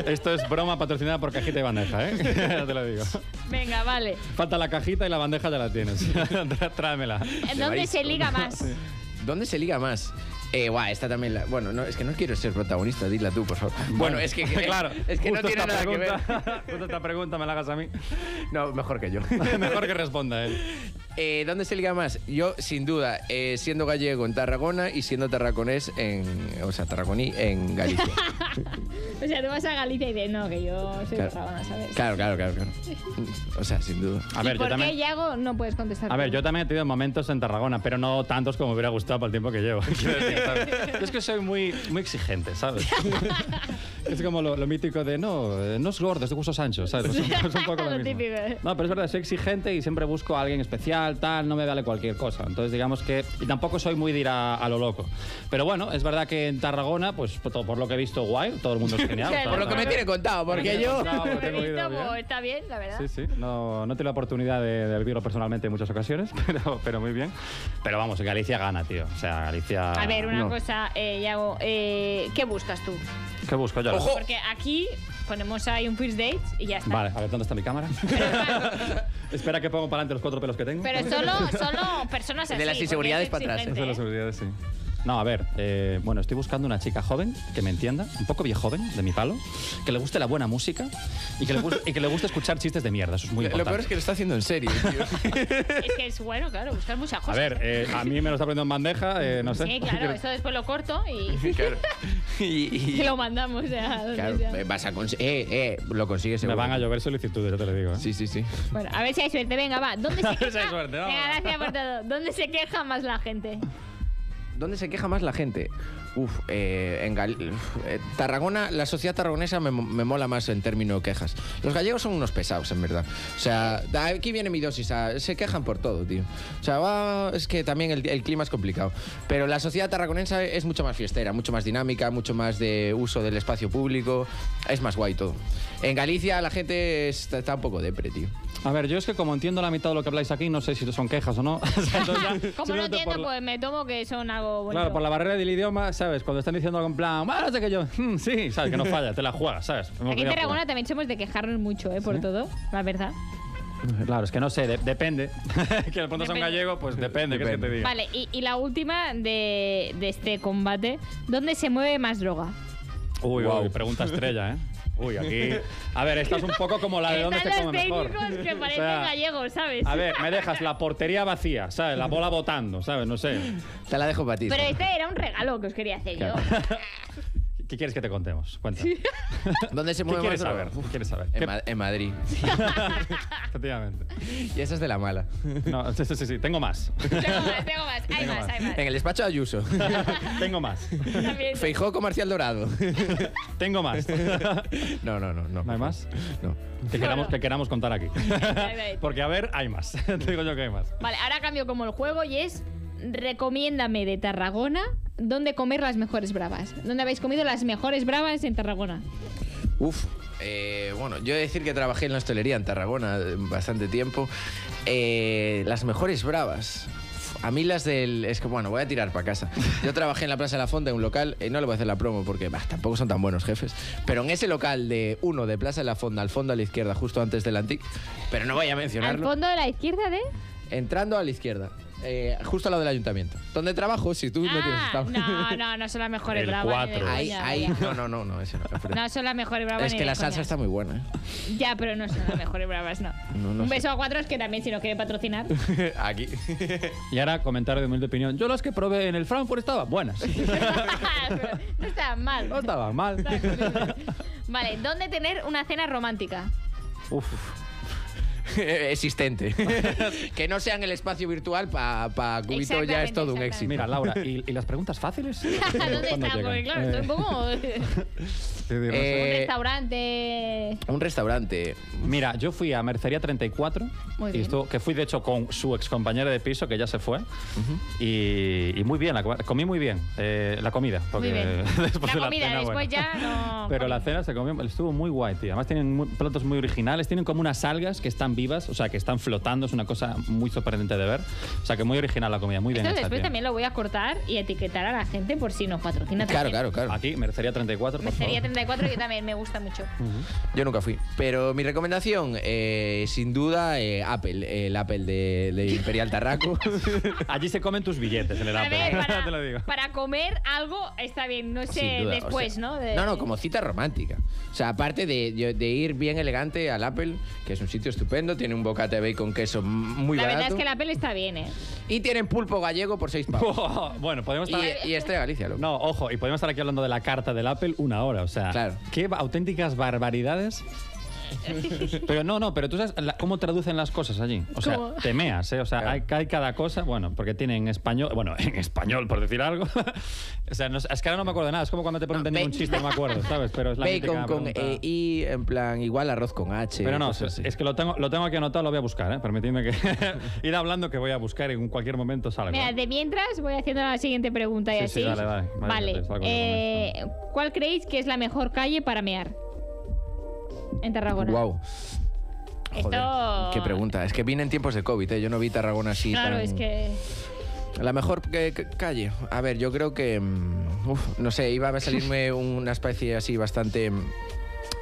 Esto es broma patrocinada por cajita y bandeja, ¿eh? ya te lo digo. Venga, vale. Falta la cajita y la bandeja ya la tienes. Trá- Tráemela. ¿En dónde se liga más? ¿Dónde se liga más? Eh, guau, esta también la... Bueno, no, es que no quiero ser protagonista, dila tú, por favor. Bueno, es que... claro, Es que no tiene nada que ver. pregunta- Justo esta pregunta me la hagas a mí. No, mejor que yo. Mejor que responda él. Eh, ¿Dónde se liga más? Yo, sin duda, eh, siendo gallego en Tarragona y siendo tarraconés en... O sea, tarraconí en Galicia. O sea, tú vas a Galicia y dices, no, que yo soy Claro. Tarragona, ¿sabes? Claro, claro, claro, claro. O sea, sin duda. A ver, ¿Y yo por también. qué, Yago, no puedes contestar? A ver, yo también he tenido momentos en Tarragona, pero no tantos como me hubiera gustado por el tiempo que llevo. Es que soy muy, muy exigente, ¿sabes? es como lo, lo mítico de no, eh, no es gordo, es de huesos anchos, ¿sabes? Pues es, un poco lo, Lo mismo. típico, ¿eh? No, pero es verdad, soy exigente y siempre busco a alguien especial, tal, no me vale cualquier cosa. Entonces, digamos que. Y tampoco soy muy de ir a, a lo loco. Pero bueno, es verdad que en Tarragona, pues por, por lo que he visto, guay, todo el mundo es genial. Sea, Por lo que me tiene contado, porque tiene yo... contado, tengo visto, bien. está bien, la verdad. Sí, sí. No, no tengo la oportunidad de, de vivirlo personalmente en muchas ocasiones, pero, pero muy bien. Pero vamos, Galicia gana, tío. O sea, Galicia. A ver, una no. cosa, eh, Yago, eh, ¿qué buscas tú? ¿Qué busco yo? Ojo. Porque aquí ponemos ahí un first date y ya está. Vale, a ver, ¿dónde está mi cámara? Espera que pongo para adelante los cuatro pelos que tengo. Pero solo, solo personas así. De las inseguridades es para atrás, Eso de ¿eh? las seguridades, sí. No, a ver, eh, bueno, estoy buscando una chica joven que me entienda, un poco viejoven, de mi palo, que le guste la buena música y que le, gu- y que le guste escuchar chistes de mierda. Eso es muy Lo importante. peor es que lo está haciendo en serio, tío. Es que es bueno, claro, buscar muchas A cosas. ver, eh, a mí me lo está poniendo en bandeja, eh, no sé. Sí, claro, eso después lo corto y, Claro. Y, y y- lo mandamos ya. claro, sea. vas a eh, eh, lo consigues Me van a llover solicitudes, yo te lo digo. ¿eh? Sí, sí, sí. Bueno, a ver si hay suerte. Venga, va. ¿Dónde se A ver si queja? hay suerte, vamos. Venga, gracias por todo. ¿Dónde se queja más la gente? ¿Dónde se queja más la gente? Uf, eh, en Gal- eh, Tarragona, la sociedad tarragonesa me, me mola más en términos quejas. Los gallegos son unos pesados, en verdad. O sea, aquí viene mi dosis. ah, se quejan por todo, tío. O sea, va- es que también el, el clima es complicado. Pero la sociedad tarragonesa es mucho más fiestera, mucho más dinámica, mucho más de uso del espacio público. Es más guay todo. En Galicia la gente está, está un poco depre, tío. A ver, yo es que como entiendo la mitad de lo que habláis aquí, no sé si son quejas o no. O sea, ya, Como no entiendo, la- pues me tomo que son algo bonito. Claro, por la barrera del idioma, ¿sabes? Cuando están diciendo algo en plan, bueno, no sé qué yo, "Hmm, sí, ¿sabes? Que no falla, te la juegas, ¿sabes? Hemos Aquí en a Tarragona también somos de quejarnos mucho, ¿eh? Por todo, la verdad. Claro, es que no sé, de- depende. que el punto sea un Depende. gallego, pues depende, ¿qué es que te diga? Vale, y, y la última de, de este combate. ¿Dónde se mueve más droga? Uy, Guau. uy, pregunta estrella, ¿eh? Uy, aquí. A ver, esta es un poco como la de dónde se Están come los mejor. técnicos que O parecen sea, gallegos, ¿sabes? A ver, me dejas la portería vacía, ¿sabes? La bola botando, ¿sabes? No sé. Te la dejo para ti. Pero este era un regalo que os quería hacer yo. ¿Qué quieres que te contemos? Cuéntame. ¿Dónde se ¿Qué mueve quieres más saber? ¿Qué quieres saber? En, ¿Qué- Ma- en Madrid. Efectivamente. Y esa es de la mala. No, sí, sí, sí, sí, tengo más. Tengo más, tengo más. Hay más, hay más. En el despacho de Ayuso. tengo más. También. Feijó comercial dorado. Tengo más. No, no, no, no. ¿No hay más? No. Que queramos, que queramos contar aquí. Ahí. Porque, a ver, hay más. Te digo yo que hay más. Vale, ahora cambio como el juego y es recomiéndame de Tarragona dónde comer las mejores bravas. ¿Dónde habéis comido las mejores bravas en Tarragona? Uf. eh, bueno, yo he de decir que trabajé en la hostelería en Tarragona eh, bastante tiempo. Eh, las mejores bravas. A mí las del... Es que, bueno, voy a tirar para casa. Yo trabajé en la Plaza de la Fonda, en un local, y no le voy a hacer la promo porque bah, tampoco son tan buenos jefes, pero en ese local de uno de Plaza de la Fonda, al fondo a la izquierda, justo antes del Antic, pero no voy a Al mencionarlo, fondo de la izquierda de... entrando a la izquierda, eh, justo al lado del ayuntamiento, donde trabajo si tú no tienes ah, no, no, no son las mejores El bravas. ni de cuatro. Ahí, coña, ahí, vaya. no, no, no, no, ese no. No son las mejores bravas. es ni que de la salsa coña. está muy buena, ¿eh? Ya, pero no son las mejores bravas, no. No, no Un sé. beso a cuatro es que también si nos quiere patrocinar. Aquí. Y ahora, comentario de humilde opinión. Yo las que probé en el Frankfurt estaban buenas. no está mal. No estaban mal. Vale, ¿dónde tener una cena romántica? Uf. Existente. que no sea en el espacio virtual para pa Cubito ya es todo un éxito. Mira, Laura, ¿y, y las preguntas fáciles? ¿Dónde ¿Cuándo está? Porque claro, estoy un poco... decir, no sé. Un Eh, restaurante. un restaurante. Mira, yo fui a Mercería 34 Muy y bien. estuvo, que fui de hecho con su ex compañera de piso que ya se fue y, y muy bien, la co- comí muy bien eh, la comida. Porque Muy bien. después de la comida, cena, después bueno. ya no. Pero la cena se comió, estuvo muy guay, tío. Además tienen muy- platos muy originales, tienen como unas algas que están vivas, o sea, que están flotando, es una cosa muy sorprendente de ver. O sea, que muy original la comida, muy bien Esto hecha, después tío. también lo voy a cortar y etiquetar a la gente por si nos patrocina Claro, también. claro, claro. Aquí, Mercería 34, por Mercería favor. 34 que también me gusta mucho. Yo nunca fui. Pero mi recomendación, eh, sin duda, eh, Apple. El Apple de, de Imperial Tarraco. Allí se comen tus billetes en el Apple, ver, te lo digo. para, comer algo está bien, no sé, o después, sea, ¿no? De- No, no, como cita romántica. O sea, aparte de, yo- de ir bien elegante al Apple, que es un sitio estupendo, tiene un bocata de bacon queso muy La barato. verdad es que la peli está bien, ¿eh? Y tienen pulpo gallego por 6 pavos. bueno, podemos estar... y, y Estrella Galicia, loco. No, ojo, y podemos estar aquí hablando de la carta del Apple una hora, o sea, Claro. qué auténticas barbaridades. Pero no, no, pero tú sabes la- cómo traducen las cosas allí. O sea, ¿Cómo? te meas, ¿eh? O sea, hay, hay cada cosa, bueno, porque tienen español, bueno, en español, por decir algo. o sea, no es que ahora no me acuerdo de nada, es como cuando te preguntan No, un ba- chiste, no me acuerdo, ¿sabes? Pero es la Bacon con eh, I, en plan, igual arroz con H. Pero no, es, que lo tengo, lo tengo aquí anotado, lo voy a buscar, ¿eh? Permitidme que ir hablando que voy a buscar y en cualquier momento salga. Mira, de mientras voy haciendo la siguiente pregunta y Sí, así. sí, dale, dale. Vale, Vale. salgo eh, ¿Cuál creéis que es la mejor calle para mear? En Tarragona. Wow. Joder, Esto- qué pregunta. Es que vine en tiempos de COVID, ¿eh? Yo no vi Tarragona así Claro, tan- es que. La mejor que- que- calle. A ver, yo creo que. mm, uf, no sé, iba a salirme una especie así bastante.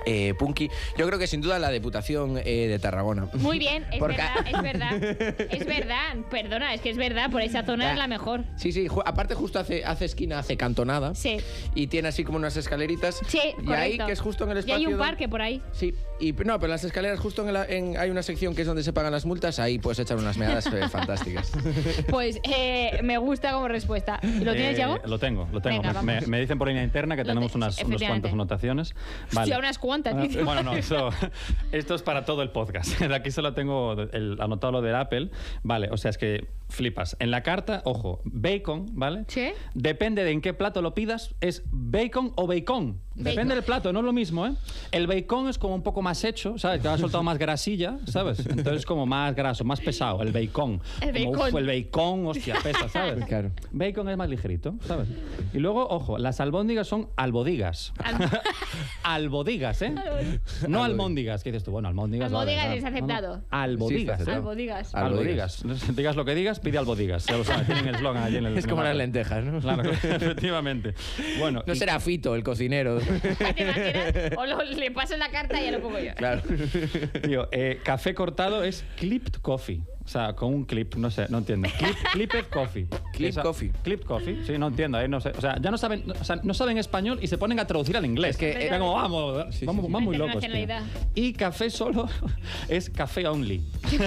Eh, punky. Yo creo que sin duda la Diputación eh, de Tarragona. Muy bien, es Porque- verdad, es verdad. Es verdad, perdona, es que es verdad, por esa zona es la mejor. Sí, sí, aparte justo hace, hace esquina, hace cantonada. Sí. Y tiene así como unas escaleritas. Sí, Y ahí, que es justo en el Y espacio. hay un donde- parque por ahí. Sí, y no, pero las escaleras justo en, la- en- hay una sección que es donde se pagan las multas, ahí puedes echar unas meadas eh, fantásticas. Pues eh, me gusta como respuesta. ¿Lo tienes, Eh, Yago? Lo tengo, lo tengo. Venga, me, dicen por línea interna que Lo tenemos te- unas, cuantas anotaciones. Hostia, unas cuantas, dice. Bueno, no, eso, esto es para todo el podcast. Aquí solo tengo el, anotado lo del Apple. Vale, o sea, es que flipas. En la carta, ojo, bacon, ¿vale? Sí. Depende de en qué plato lo pidas, es bacon o bacon. Depende del plato, no es lo mismo, ¿eh? El bacon es como un poco más hecho, ¿sabes? Que ha soltado más grasilla, ¿sabes? Entonces es como más graso, más pesado, el bacon. El Como, bacon. uf, el bacon, hostia, pesa, ¿sabes? Claro. Bacon es más ligerito, ¿sabes? Y luego, ojo, las albóndigas son albodigas. albodigas, ¿eh? No almóndigas, que dices tú, bueno, almóndigas. vale, Albódigas claro. es No, no, aceptado. Albodigas, Sí, ¿eh? aceptado. Albódigas. Albodigas. Digas lo que digas, pide albodigas. Ya lo sabes, tienen el eslogan allí en el es como en las el- lentejas, ¿no? Claro, efectivamente. Bueno, No y- será Fito, el cocinero. ¿Te imaginas? O lo- le paso la carta y ya lo pongo yo. claro. Tío, eh, café cortado es clipped coffee. O sea, con un clip, no sé, no entiendo. Clip, clipped coffee. Clip Esa- coffee. Clipped coffee, sí, no entiendo, eh, no sé. O sea, ya no saben, o sea, no saben español y se ponen a traducir al inglés. Es que, Están como, vamos, Sí, sí, vamos, sí. muy locos. tío. Internacionalidad. Y café solo es café only.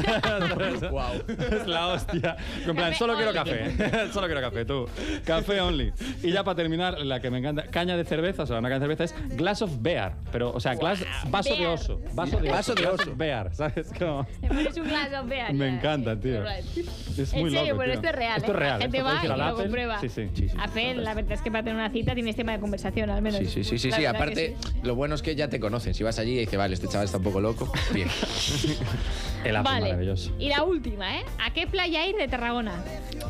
Wow. Es la hostia. En plan, Café solo quiero only. café. solo quiero café, tú. Café only. Y ya para terminar, la que me encanta, caña de cerveza, o sea, una caña de cerveza es glass of bear. Pero, o sea, glass, vaso de Bear. oso. Vaso de oso. Vaso de oso. Bear, ¿sabes? Como... Le pones un glass of beer. Me ya. encanta, tío. Right. Es en muy serio, loco, pero tío. esto es real. Esto es ¿eh? real. La gente va y lo comprueba. Sí, sí. Apple, la verdad es que para tener una cita tienes tema de conversación, al menos. Sí, sí, sí, sí, La sí. Aparte, que sí. lo bueno es que ya te conocen. Si vas allí y dices, vale, este chaval está un poco loco, bien. El Apple Vale. maravilloso. Y la última, ¿eh? ¿A qué playa ir de Tarragona?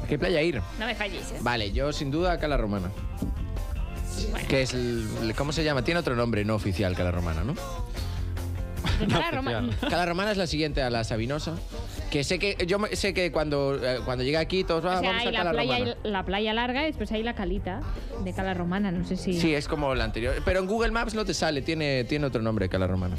¿A qué playa ir? No me falléis, ¿eh? Vale, yo sin duda a Cala Romana. Que es el, ¿Cómo se llama? Tiene otro nombre no oficial, Cala Romana, ¿no? Cala Roma- oficial. Cala Romana es la siguiente a la Sabinosa. Que sé que yo me- sé que cuando, eh, cuando llegue aquí todos O "Ah, sea, vamos hay a la Cala playa, Romana. la playa larga y después hay la calita de Cala Romana, no sé si... Sí, es como la anterior. Pero en Google Maps no te sale, tiene, tiene otro nombre, Cala Romana.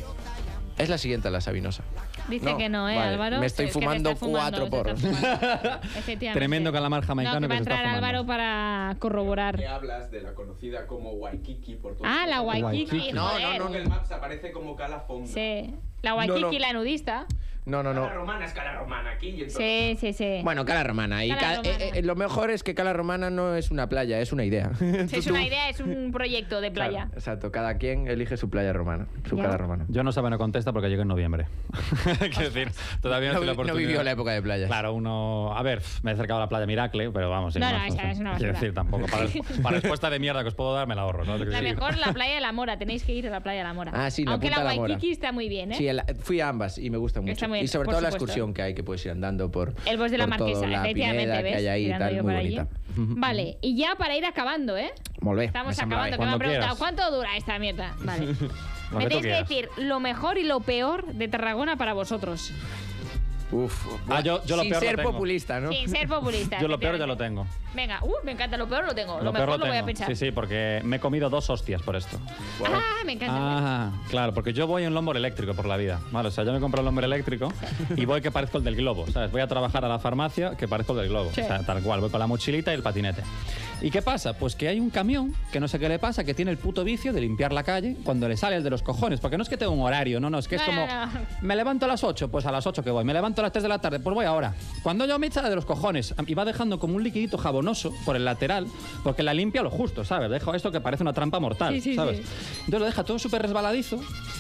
Es la siguiente la Sabinosa. Dice No, que no, ¿eh, vale, Álvaro? me estoy fumando estás fumando, cuatro porros. Tremendo calamar No, jamaicano que va a que se está entrar fumando. Álvaro para corroborar. hablas de la conocida como Waikiki por todo Ah, la Waikiki, Waikiki. No, no, no. Google Maps aparece como Cala Fonda. Sí. La Waikiki, No, no. la nudista. No, no, no. romana es cara romana aquí. y entonces- Sí, sí, sí. Bueno, Cala Romana. Y Cala Romana. eh, eh, lo mejor es que Cala Romana no es una playa, es una idea. es una idea, es un proyecto de playa. Claro, exacto, cada quien elige su playa romana, su. Cala Romana. Yo no sabe, no contesta porque llegué en noviembre. Quiero decir, todavía no, No, tuve la vi- no oportunidad. vivió la época de playas. Claro, uno. A ver, me he acercado a la playa Miracle, pero vamos. No, no, más, esa es una Quiero decir, tampoco. Para, para respuesta de mierda que os puedo dar, me la ahorro. ¿no? La mejor, la playa de la Mora. Tenéis que ir a la playa de la Mora. Ah, sí, la Aunque la. Waikiki está muy bien, ¿eh? Sí, el- fui a ambas y me gusta mucho. Está muy y sobre por todo la excursión que hay, que puedes ir andando por. El bosque de la todo, Marquesa, la efectivamente, que hay ahí y tal, muy bonita. Vale, y ya para ir acabando, ¿eh? Molt bé, Estamos acabando, que me han preguntado quieras. cuánto dura esta mierda. Vale. Me tenéis que decir lo mejor y lo peor de Tarragona para vosotros. Uf, Ah, yo- yo lo sin peor lo ser tengo. populista, ¿no? Sin ser populista. Yo lo peor ya lo tengo. Venga, uh, me encanta, lo peor lo tengo. Lo, Lo mejor peor lo, lo voy a tengo. pensar. Sí, sí, porque me he comido dos hostias por esto. Ah, me encanta. Ah, claro, porque yo voy en lombo eléctrico por la vida. Vale, o sea, yo me compro el lombo eléctrico y voy que parezco el del globo, ¿sabes? Voy a trabajar a la farmacia que parezco el del globo. Sí. O sea, tal cual, voy con la mochilita y el patinete. ¿Y qué pasa? Pues que hay un camión que no sé qué le pasa, que tiene el puto vicio de limpiar la calle cuando le sale el de los cojones. Porque no es que tenga un horario, no, no, es que es No, como. no. Me levanto a las 8, pues a las 8 que voy. Me levanto a las 3 de la tarde, pues voy ahora. Cuando yo me echa de los cojones y va dejando como un liquidito jabonoso por el lateral, porque la limpia lo justo, ¿sabes? Dejo esto que parece una trampa mortal, Sí, sí, ¿sabes? sí. Entonces lo deja todo súper resbaladizo.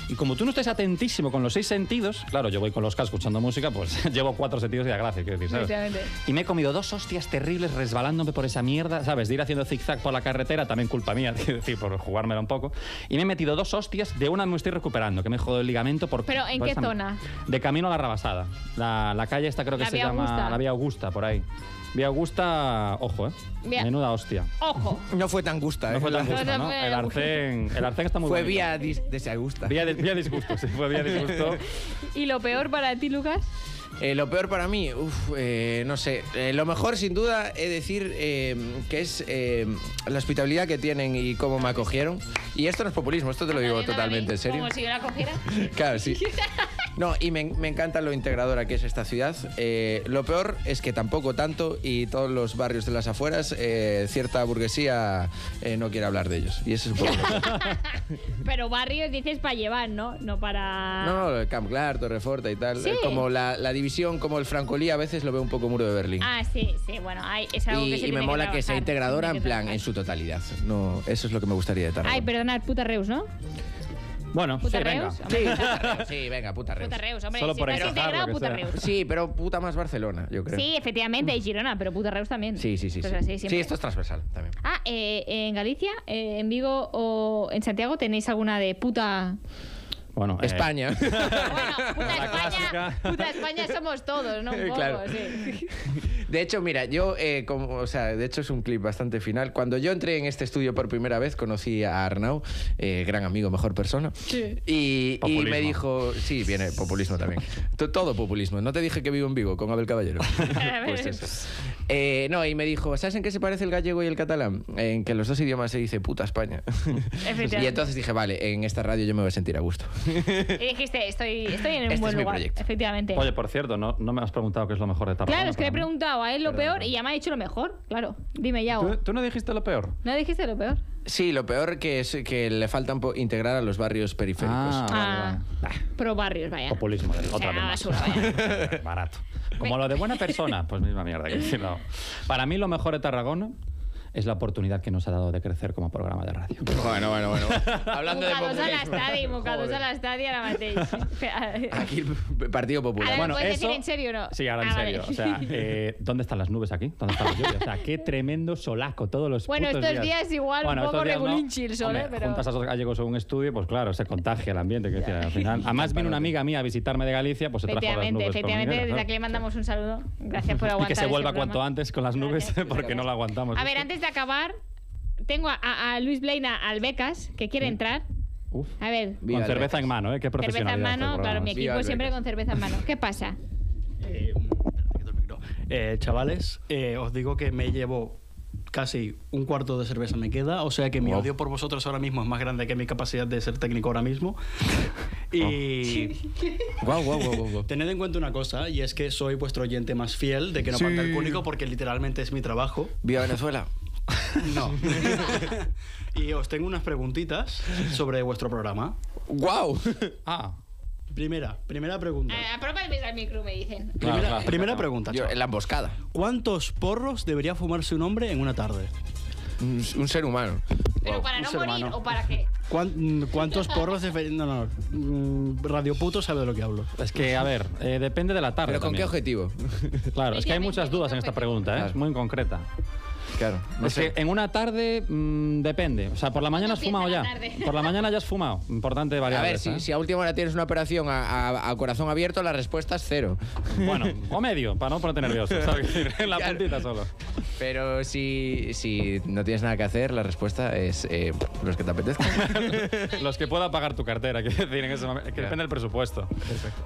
Y como tú no estés atentísimo con los seis sentidos, claro, yo voy con los cascos escuchando música, pues llevo cuatro sentidos y a gracia, quiero decir, ¿sabes? Y me he comido dos hostias terribles resbalándome por esa mierda, ¿sabes? De ir haciendo zigzag por la carretera, también culpa mía, quiero decir, por jugármela un poco. Y me he metido dos hostias, de una me estoy recuperando, que me he jodido el ligamento por. ¿Pero en por qué zona? De camino a la Rabasada. La, la calle esta creo que La se llama Augusta. la Vía Augusta, por ahí. Vía Augusta, ojo, ¿eh? Vía- Menuda hostia. Ojo. No fue tan gusta, No ¿eh? fue tan No, gusto, no ¿no? El arcén, el arcén está muy Fue bonito. vía dis- desagusta. Vía, de- vía disgusto, sí, fue vía disgusto. ¿Y lo peor para ti, Lucas? Eh, lo peor para mí, uf, eh, no sé. Eh, lo mejor, sin duda, de decir eh, que es eh, la hospitalidad que tienen y cómo me acogieron. Y esto no es populismo, esto te lo digo totalmente en serio. Como si yo la cogiera. Claro, sí. No, y me, me encanta lo integradora que es esta ciudad. Eh, lo peor es que tampoco tanto y todos los barrios de las afueras, cierta burguesía no quiere hablar de ellos. Y eso es un poco... Pero barrios dices para llevar, ¿no? No para... no, no, Camp Clar, Torreforta y tal. Sí. Como la, la división, como el Francolí, a veces lo veo un poco muro de Berlín. Ah, sí, sí, bueno, hay, es algo y que se y me mola que, sea se integradora en plan en su totalidad. No, eso es lo que me gustaría de Tarragona. Ay, perdonad, puta Reus, ¿no? Bueno, Puta sí, venga. Reus. Sí, Hombre, puta Reus, sí, venga, puta Reus. Puta Reus, hombre. Solo si por estás integrado, puta. Reus. Sí, pero puta más Barcelona, yo creo. Sí, efectivamente, y Girona, pero puta Reus también. sí, sí, sí. Esto sí. así Sí, esto es transversal también. Ah, eh, en Galicia, eh, en Vigo o en Santiago, ¿tenéis alguna de puta...? Bueno, eh, España. Bueno, puta La España, clásica. puta España somos todos, ¿no? Un poco, Claro. sí. De hecho, mira, yo, eh, como, o sea, de hecho es un clip bastante final. Cuando yo entré en este estudio por primera vez, conocí a Arnau, eh, gran amigo, mejor persona. Y, y me dijo, sí, viene populismo también. To- Todo populismo. No te dije que vivo en Vigo con Abel Caballero. pues eso. Eh, no, y me dijo, ¿sabes en qué se parece el gallego y el catalán? En que en los dos idiomas se dice puta España. Efectivamente. y entonces dije, vale, en esta radio yo me voy a sentir a gusto. Y dijiste, estoy, estoy en un Este buen es mi lugar. proyecto. Efectivamente. Oye, por cierto, no, no me has preguntado qué es lo mejor de Tarragona. claro, es que le he preguntado a él lo peor y ya me ha dicho lo mejor. Claro, dime ya. ¿Tú, tú no dijiste lo peor? ¿No dijiste lo peor? Sí, lo peor que es que le faltan po- integrar a los barrios periféricos. Ah, Ah, pro barrios, vaya. Populismo, otra vez más. basura, vaya. Barato. Como lo de buena persona, pues misma mierda. que decir, no. Para mí lo mejor de Tarragona es la oportunidad que nos ha dado de crecer como programa de radio. Bueno, bueno, bueno. Hablando de Mocados a populismo. Joder. a l'estadi ara mateix. Aquí el Partido Popular. Ahora, Bueno, ¿me puedes eso- decir en serio o no? Sí, ahora en Ah, vale. serio. O sea, eh, ¿dónde están las nubes aquí? ¿Dónde están las lluvias? O sea, qué tremendo solaco todos los Bueno, putos estos días igual un poco estos días no. regulinchi el sol, Hombre, ¿eh? Pero- Juntas a esos gallegos en un estudio, pues claro, se contagia el ambiente. Que, al final. Además, vino una amiga mía a visitarme de Galicia, pues se trajo las nubes. efectivamente, desde aquí le mandamos un saludo. Gracias por Y aguantar que se vuelva cuanto antes con las nubes, porque no lo aguantamos. A ver, antes de acabar, tengo a, a- a Luis Blaina al Becas, que quiere entrar. Uf. A ver, Viva Con cerveza en mano, ¿eh? Qué cerveza en profesionalidad. este mano, claro, mi equipo siempre con cerveza en mano. ¿Qué pasa? Eh. Eh, chavales, eh, os digo que me llevo casi un cuarto de cerveza me queda, o sea que mi Wow. odio por vosotros ahora mismo es más grande que mi capacidad de ser técnico ahora mismo. y Guau, guau, guau, guau, guau. tened en cuenta una cosa, y es que soy vuestro oyente más fiel, de que no falta el cúnico, porque literalmente es mi trabajo. Viva Venezuela. No. y os tengo unas preguntitas sobre vuestro programa. ¡Guau! Ah, Primera, primera pregunta. Eh, apropa el micro, me dicen. Claro, Primera, claro. primera pregunta. Yo, en la emboscada. ¿Cuántos porros debería fumarse un hombre en una tarde? Un, un ser humano. ¿Pero Wow. para un no morir humano. o para qué? ¿Cuán- ¿Cuántos porros debería.? No, no. mm, Radio Puto sabe de lo que hablo. Es que, a ver, eh, depende de la tarde. ¿Pero con qué objetivo? Claro, es que hay muchas dudas en esta pregunta, ¿eh? Claro. es muy concreta. Claro. No es sé. que en una tarde mm, depende. O sea, por la mañana has fumado ya. Por la mañana ya has fumado. Importante A variable. ver, si, ¿eh? si a última hora tienes una operación a, a- a corazón abierto, la respuesta es cero. Bueno, o medio, para no ponerte nervioso. ¿sabes? En la Claro. puntita solo. Pero si, si no tienes nada que hacer, la respuesta es eh, los que te apetezcan. Los que pueda pagar tu cartera, quiero decir, en ese momento, que depende del presupuesto.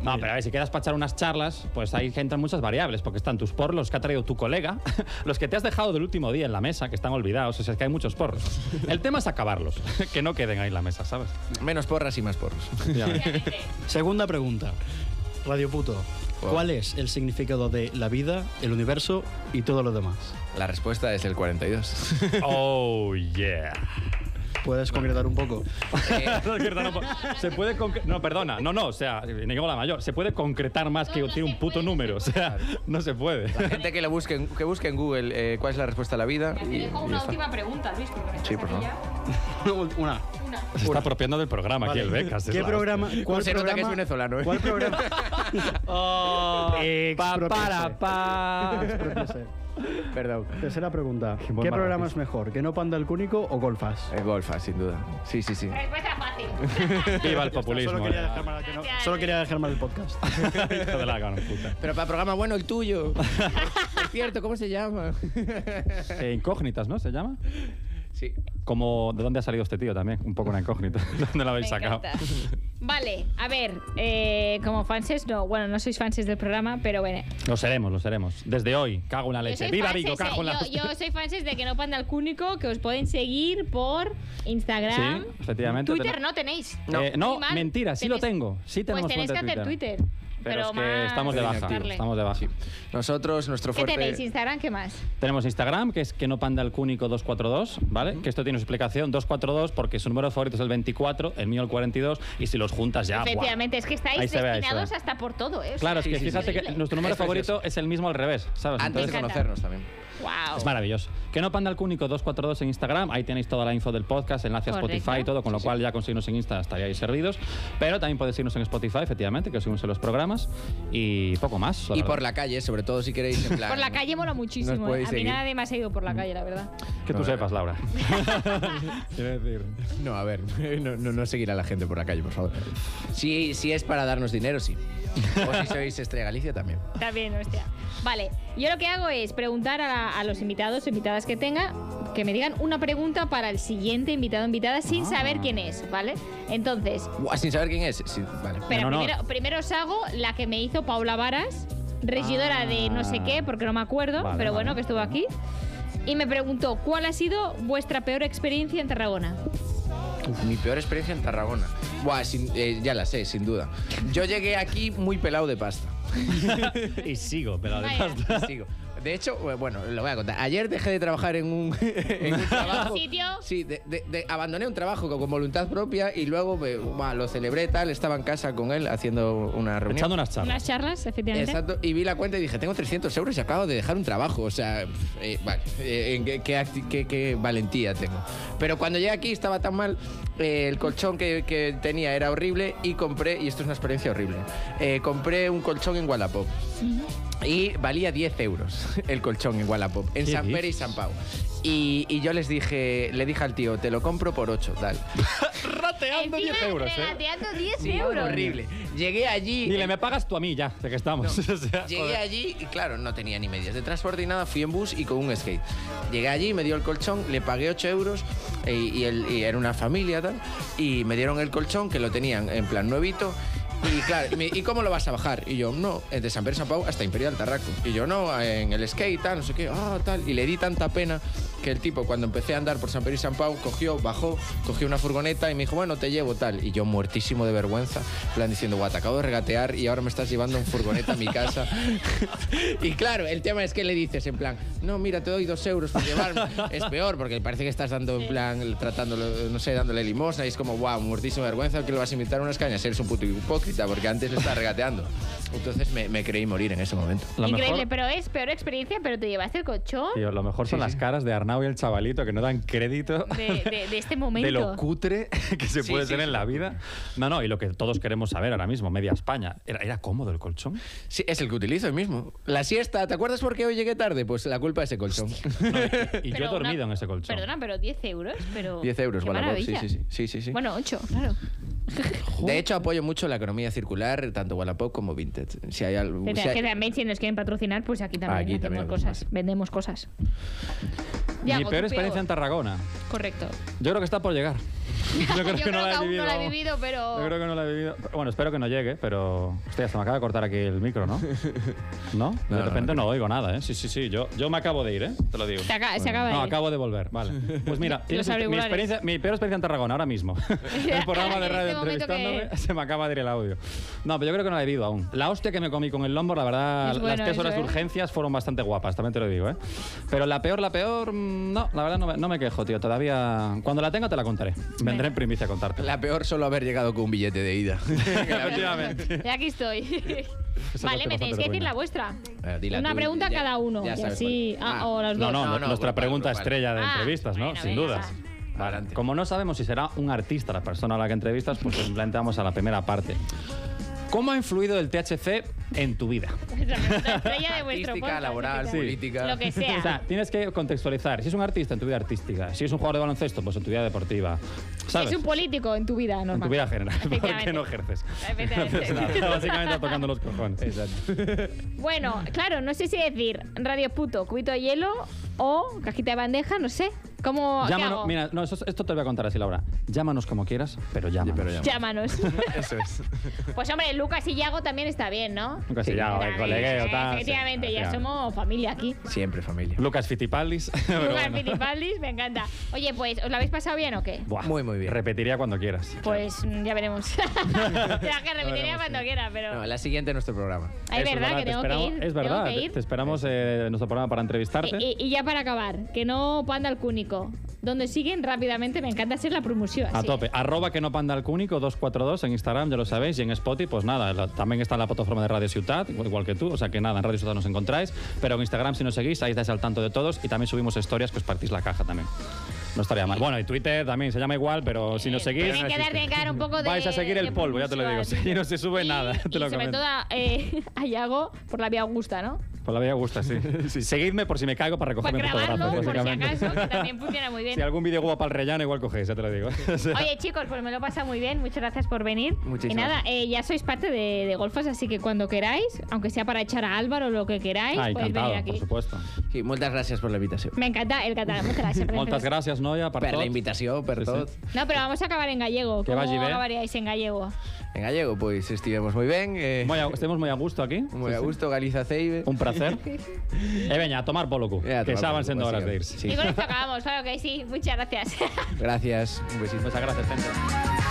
No, pero a ver, si quedas para echar unas charlas, pues ahí entran muchas variables, porque están tus porros, los que ha traído tu colega, los que te has dejado del último día en la mesa, que están olvidados, o sea, es que hay muchos porros. El tema es acabarlos, que no queden ahí en la mesa, ¿sabes? Menos porras y más porros. Segunda pregunta. Radio Puto. Wow. ¿Cuál es el significado de la vida, el universo y todo lo demás? La respuesta es el 42. Oh, yeah. ¿Puedes concretar un poco? Po- se puede no, perdona, no, no, o sea, ni como la mayor, se puede concretar más que tiene un puto número, o sea, no se puede. La gente que, le busque, en- que busque en Google eh, cuál es la respuesta a la vida. Te dejo una última pregunta, Luis, porque Sí, por favor. Una. Una. Se está apropiando del programa Vale. aquí el Becas. ¿Qué programa? hostia. ¿Cuál se nota que es programa? venezolano, ¿eh? ¿Cuál programa? Oh, pa, para, pa. Perdón. Tercera pregunta. Qué ¿Qué, buen programa es mejor? ¿Que no panda el cúnico o golfas? El golfa, sin duda. Sí, sí, sí. Respuesta fácil. Viva el populismo. Solo quería, eh. dejar mal que no- Gracias. solo quería dejar mal el podcast. Hijo de la gran puta. Pero para programa bueno, el tuyo. Por cierto, ¿cómo se llama? Eh, incógnitas, ¿no? ¿Se llama? Sí. Como, ¿de dónde ha salido este tío también? Un poco una incógnita. ¿Dónde lo habéis Me sacado? encanta. Vale, a ver, eh, como fanses, no, bueno, no sois fanses del programa, pero bueno. Lo seremos, lo seremos. Desde hoy, cago en la Yo leche. soy ¡Viva fanses, Vigo, cago en la eh, yo, yo soy fanses de que no panda el cúnico, que os pueden seguir por Instagram. Sí, efectivamente. Twitter Ten- no tenéis. Eh, no, Muy mal. mentira, sí lo Tenéis- tengo. Sí tenemos Pues tenéis que cuenta de hacer Twitter. Pero, es que más estamos de baja. Estamos de baja. Nosotros, nuestro ¿Qué fuerte. tenéis? ¿Instagram? ¿Qué más? Tenemos Instagram, que es que no panda el cúnico 242, ¿vale? Que esto tiene su explicación, 242, porque su número favorito es el 24, el mío el 42, y si los juntas ya. Efectivamente, es que estáis destinados ve. hasta por todo. ¿eh? O Claro, es que Sí, fíjate sí. que nuestro número Es favorito es el mismo al revés, ¿sabes? Antes de Entonces, conocernos también. Wow. es maravilloso. Que no panda el cúnico 242 en Instagram, ahí tenéis toda la info del podcast, enlace a Correcto. Spotify y todo, con lo cual ya con seguirnos en Insta estaríais servidos. Pero también podéis seguirnos en Spotify, efectivamente, que os seguimos en los programas. Y poco más. Y verdad. por la calle, sobre todo si queréis en plan. Por la calle mola muchísimo. ¿eh? A mí seguir. nadie me ha seguido por la calle, la verdad. Que tú sepas, Laura. Quiero decir. No, a ver, no, no, no seguir a la gente por la calle, por favor. Si, si es para darnos dinero, sí. O si sois Estrella Galicia, también. Bien, hostia. Vale, yo lo que hago es preguntar a, a los invitados o invitadas que tenga que me digan una pregunta para el siguiente invitado o invitada sin saber quién es, ¿vale? Entonces, Buah, sin saber quién es. Sí, vale. pero No, no, no. primero, primero os hago la que me hizo Paula Varas, regidora de no sé qué, porque no me acuerdo, Vale, pero vale. bueno, que estuvo aquí. Y me preguntó, ¿cuál ha sido vuestra peor experiencia en Tarragona? Mi peor experiencia en Tarragona. Buah, sin- eh, ya la sé, sin duda. Yo llegué aquí muy pelado de pasta. y sigo, pero Vaya. además. Sigo. De hecho, eh, bueno, lo voy a contar. Ayer dejé de trabajar en un, en un trabajo. sitio? Sí, de- de- de- abandoné un trabajo con, con voluntad propia y luego me- buah, lo celebré tal. Estaba en casa con él haciendo una reunión. Echando unas charlas. Unas charlas, efectivamente. Exacto, y vi la cuenta y dije, tengo 300 euros y acabo de dejar un trabajo. O sea, eh, vale, eh, en qué, qué acti- qué- qué valentía tengo. Pero cuando llegué aquí estaba tan mal, eh, el colchón que, que tenía era horrible y compré, y esto es una experiencia horrible, eh, compré un colchón en Wallapop. Y valía 10 euros el colchón en Wallapop, en ¿Qué San Pere y dices? San Pau. Y, y yo les dije, le dije al tío, te lo compro por 8, tal. Rateando 10 Encima, euros, ¿eh? regateando 10 Sí, euros. horrible. Llegué allí. Dile, me pagas tú a mí ya, de que estamos. O sea, Llegué joder. allí y claro, no tenía ni medios de transporte ni nada, fui en bus y con un skate. Llegué allí, me dio el colchón, le pagué 8 euros e- y, el- y era una familia tal, y me dieron el colchón que lo tenían en plan nuevito. Y claro, y, me- ¿y cómo lo vas a bajar? Y yo, no, de San Pedro San Pau hasta Imperial Tarraco. Y yo, no, en el skate, tal, no sé qué, ah, tal. Y le di tanta pena que el tipo cuando empecé a andar por San Pedro y San Pau cogió, bajó, cogió una furgoneta y me dijo, bueno, te llevo tal. Y yo muertísimo de vergüenza, en plan diciendo, guau, te acabo de regatear y ahora me estás llevando en furgoneta a mi casa. y claro, el tema es que le dices en plan, no, mira, te doy dos euros por llevarme. es peor porque parece que estás dando en plan, tratándolo, no sé, dándole limosna y es como, wow, muertísimo de vergüenza que le vas a invitar a unas cañas. Eres un puto hipócrita porque antes estás regateando. Entonces me, me creí morir en ese momento. Lo Increíble, mejor, pero es peor experiencia, pero te llevaste el colchón tío, lo mejor son las caras de Arnau y el chavalito que no dan crédito de, de- de este momento. de lo cutre que se Sí, puede sí, tener sí. en la vida. No, no, y lo que todos queremos saber ahora mismo, media España. ¿Era, era cómodo el colchón? Sí, es el que utilizo el mismo. La siesta, ¿te acuerdas por qué hoy llegué tarde? Pues la culpa es ese colchón. Y yo he Pero dormido una- en ese colchón. Perdona, pero 10 euros. Pero 10 euros, qué sí, maravilla. sí, sí, sí, sí, sí. Bueno, 8, claro. De hecho, apoyo mucho la economía circular, tanto Wallapop como Vinted. Si hay algo... Que, si hay- que también, si nos quieren patrocinar, pues aquí también Aquí también, cosas, vendemos cosas. Mi Yago, peor experiencia en Tarragona. Correcto. Yo creo que está por llegar. Yo creo Yo que creo no que la he aún vivido. no la he vivido, pero- Yo creo que no la he vivido. Bueno, espero que no llegue, pero. Hostia, se me acaba de cortar aquí el micro, ¿no? ¿No? De No, repente no. no, oigo nada, ¿eh? Sí, sí, sí. Yo, yo me acabo de ir, ¿eh? Te lo digo. Se, aca- se acaba de No, ir. acabo de volver, vale. Pues mira, mi, experiencia, mi peor experiencia en Tarragona ahora mismo. el programa de radio este momento que- se me acaba de ir el audio. No, pero yo creo que no la he vivido aún. La hostia que me comí con el lombo, la verdad, bueno las tres eso, horas de ¿eh? urgencias fueron bastante guapas, también te lo digo, ¿eh? Pero la peor, la peor, mm, no, la verdad no me, no me quejo, tío. Todavía, cuando la tenga te la contaré. Vendré en primicia a contarte. La peor solo haber llegado con un billete de ida. Efectivamente. Y aquí estoy. vale, me tenéis que decir la vuestra. Eh, Una tú, pregunta ya- cada uno. ya y así. Ah, Ah, o las No, dos. no, No, no, nuestra grupal, pregunta grupal. estrella de Ah, entrevistas, ¿no? bueno, Sin dudas. Como no sabemos si será un artista la persona a la que entrevistas, pues simplemente vamos a la primera parte. ¿Cómo ha influido el THC en tu vida? La pregunta estrella de vuestro Artística, podcast, laboral, sí. política. Lo que sea. O sea, tienes que contextualizar. Si es un artista, en tu vida artística. Si es un jugador de baloncesto, pues en tu vida deportiva. ¿Sabes? Es un político en tu vida, en normal. tu vida general. ¿Por qué Efectivamente. no ejerces? Efectivamente. No nada. Básicamente tocando los cojones. Exacto. Bueno, claro, no sé si decir radio puto, cubito de hielo o cajita de bandeja, no sé. ¿Cómo qué Llámanos, hago? mira, no, eso- esto te lo voy a contar así, Laura. Llámanos como quieras, pero llámanos. pero llama. Llámanos. Eso es. pues hombre, Lucas y Yago también está bien, ¿no? Lucas y Yago, el colegueo, eh, tal. Efectivamente, sí, ya somos familia aquí. Siempre familia. Lucas Fitipaldis. Lucas bueno. Fittipaldis, me encanta. Oye, pues, ¿os lo habéis pasado bien o qué? Buah, Muy, muy bien. Repetiría cuando quieras. Pues mm, ya veremos. ya que repetiría veremos, cuando sí. quiera, pero... No, la siguiente en nuestro programa. Ay, Eso, verdad, que te tengo que ir. Es tengo verdad, que te- ir. te esperamos eh, en nuestro programa para entrevistarte. Y, y ya para acabar, que no panda al cúnico. Donde siguen rápidamente, me encanta hacer la promoción. A tope. Arroba que no panda el cúnico 242 en Instagram, ya lo sabéis. Y en Spotify, pues nada, la- también está en la plataforma de Radio Ciudad, igual que tú. O sea que nada, en Radio Ciudad nos encontráis. Pero en Instagram, si nos seguís, ahí estáis al tanto de todos. Y también subimos historias que os partís la caja también. No estaría mal. Bueno, y Twitter también se llama igual, pero si nos seguís. Tienen que dar, tienen que dar un poco de. Vais a seguir el polvo, ya te lo digo. Si no se sube Y- nada, te y lo sobre comento. todo a, eh, a Yago por la vía Augusta, ¿no? Por la vida gusta, sí. Seguidme por si me caigo para Para recogerme grabarlo, fotografías, por si acaso, que también funciona muy bien. Si algún vídeo guapo al rellano, igual cogéis, ya te lo digo. O sea, Oye, chicos, pues me lo he pasado muy bien. Muchas gracias por venir. Muchísimas y nada, gracias. eh, ya sois parte de, de Golfos, así que cuando queráis, aunque sea para echar a Álvaro o lo que queráis, ah, podéis venir por aquí. supuesto. Sí, muchas gracias por la invitación. Me encanta el catalán. Muchas gracias. Moltes l'intervenció. Gràcies, noia, per Per la tot. invitació, per Sí, sí. tot. No, pero vamos a acabar en gallego. Que ¿Cómo vagi bé. acabaríais en gallego? En gallego, pois estivemos moi ben. Eh, Moi a, estemos moi a gusto aquí. moi a gusto, Galiza Ceibe. Un placer. e veña, a tomar polo cu, Eh, a que van culo, sendo horas de irse. Y con esto acabamos, claro que sí. Muchas gracias. Gracias, un besito. Muchas gracias, gente.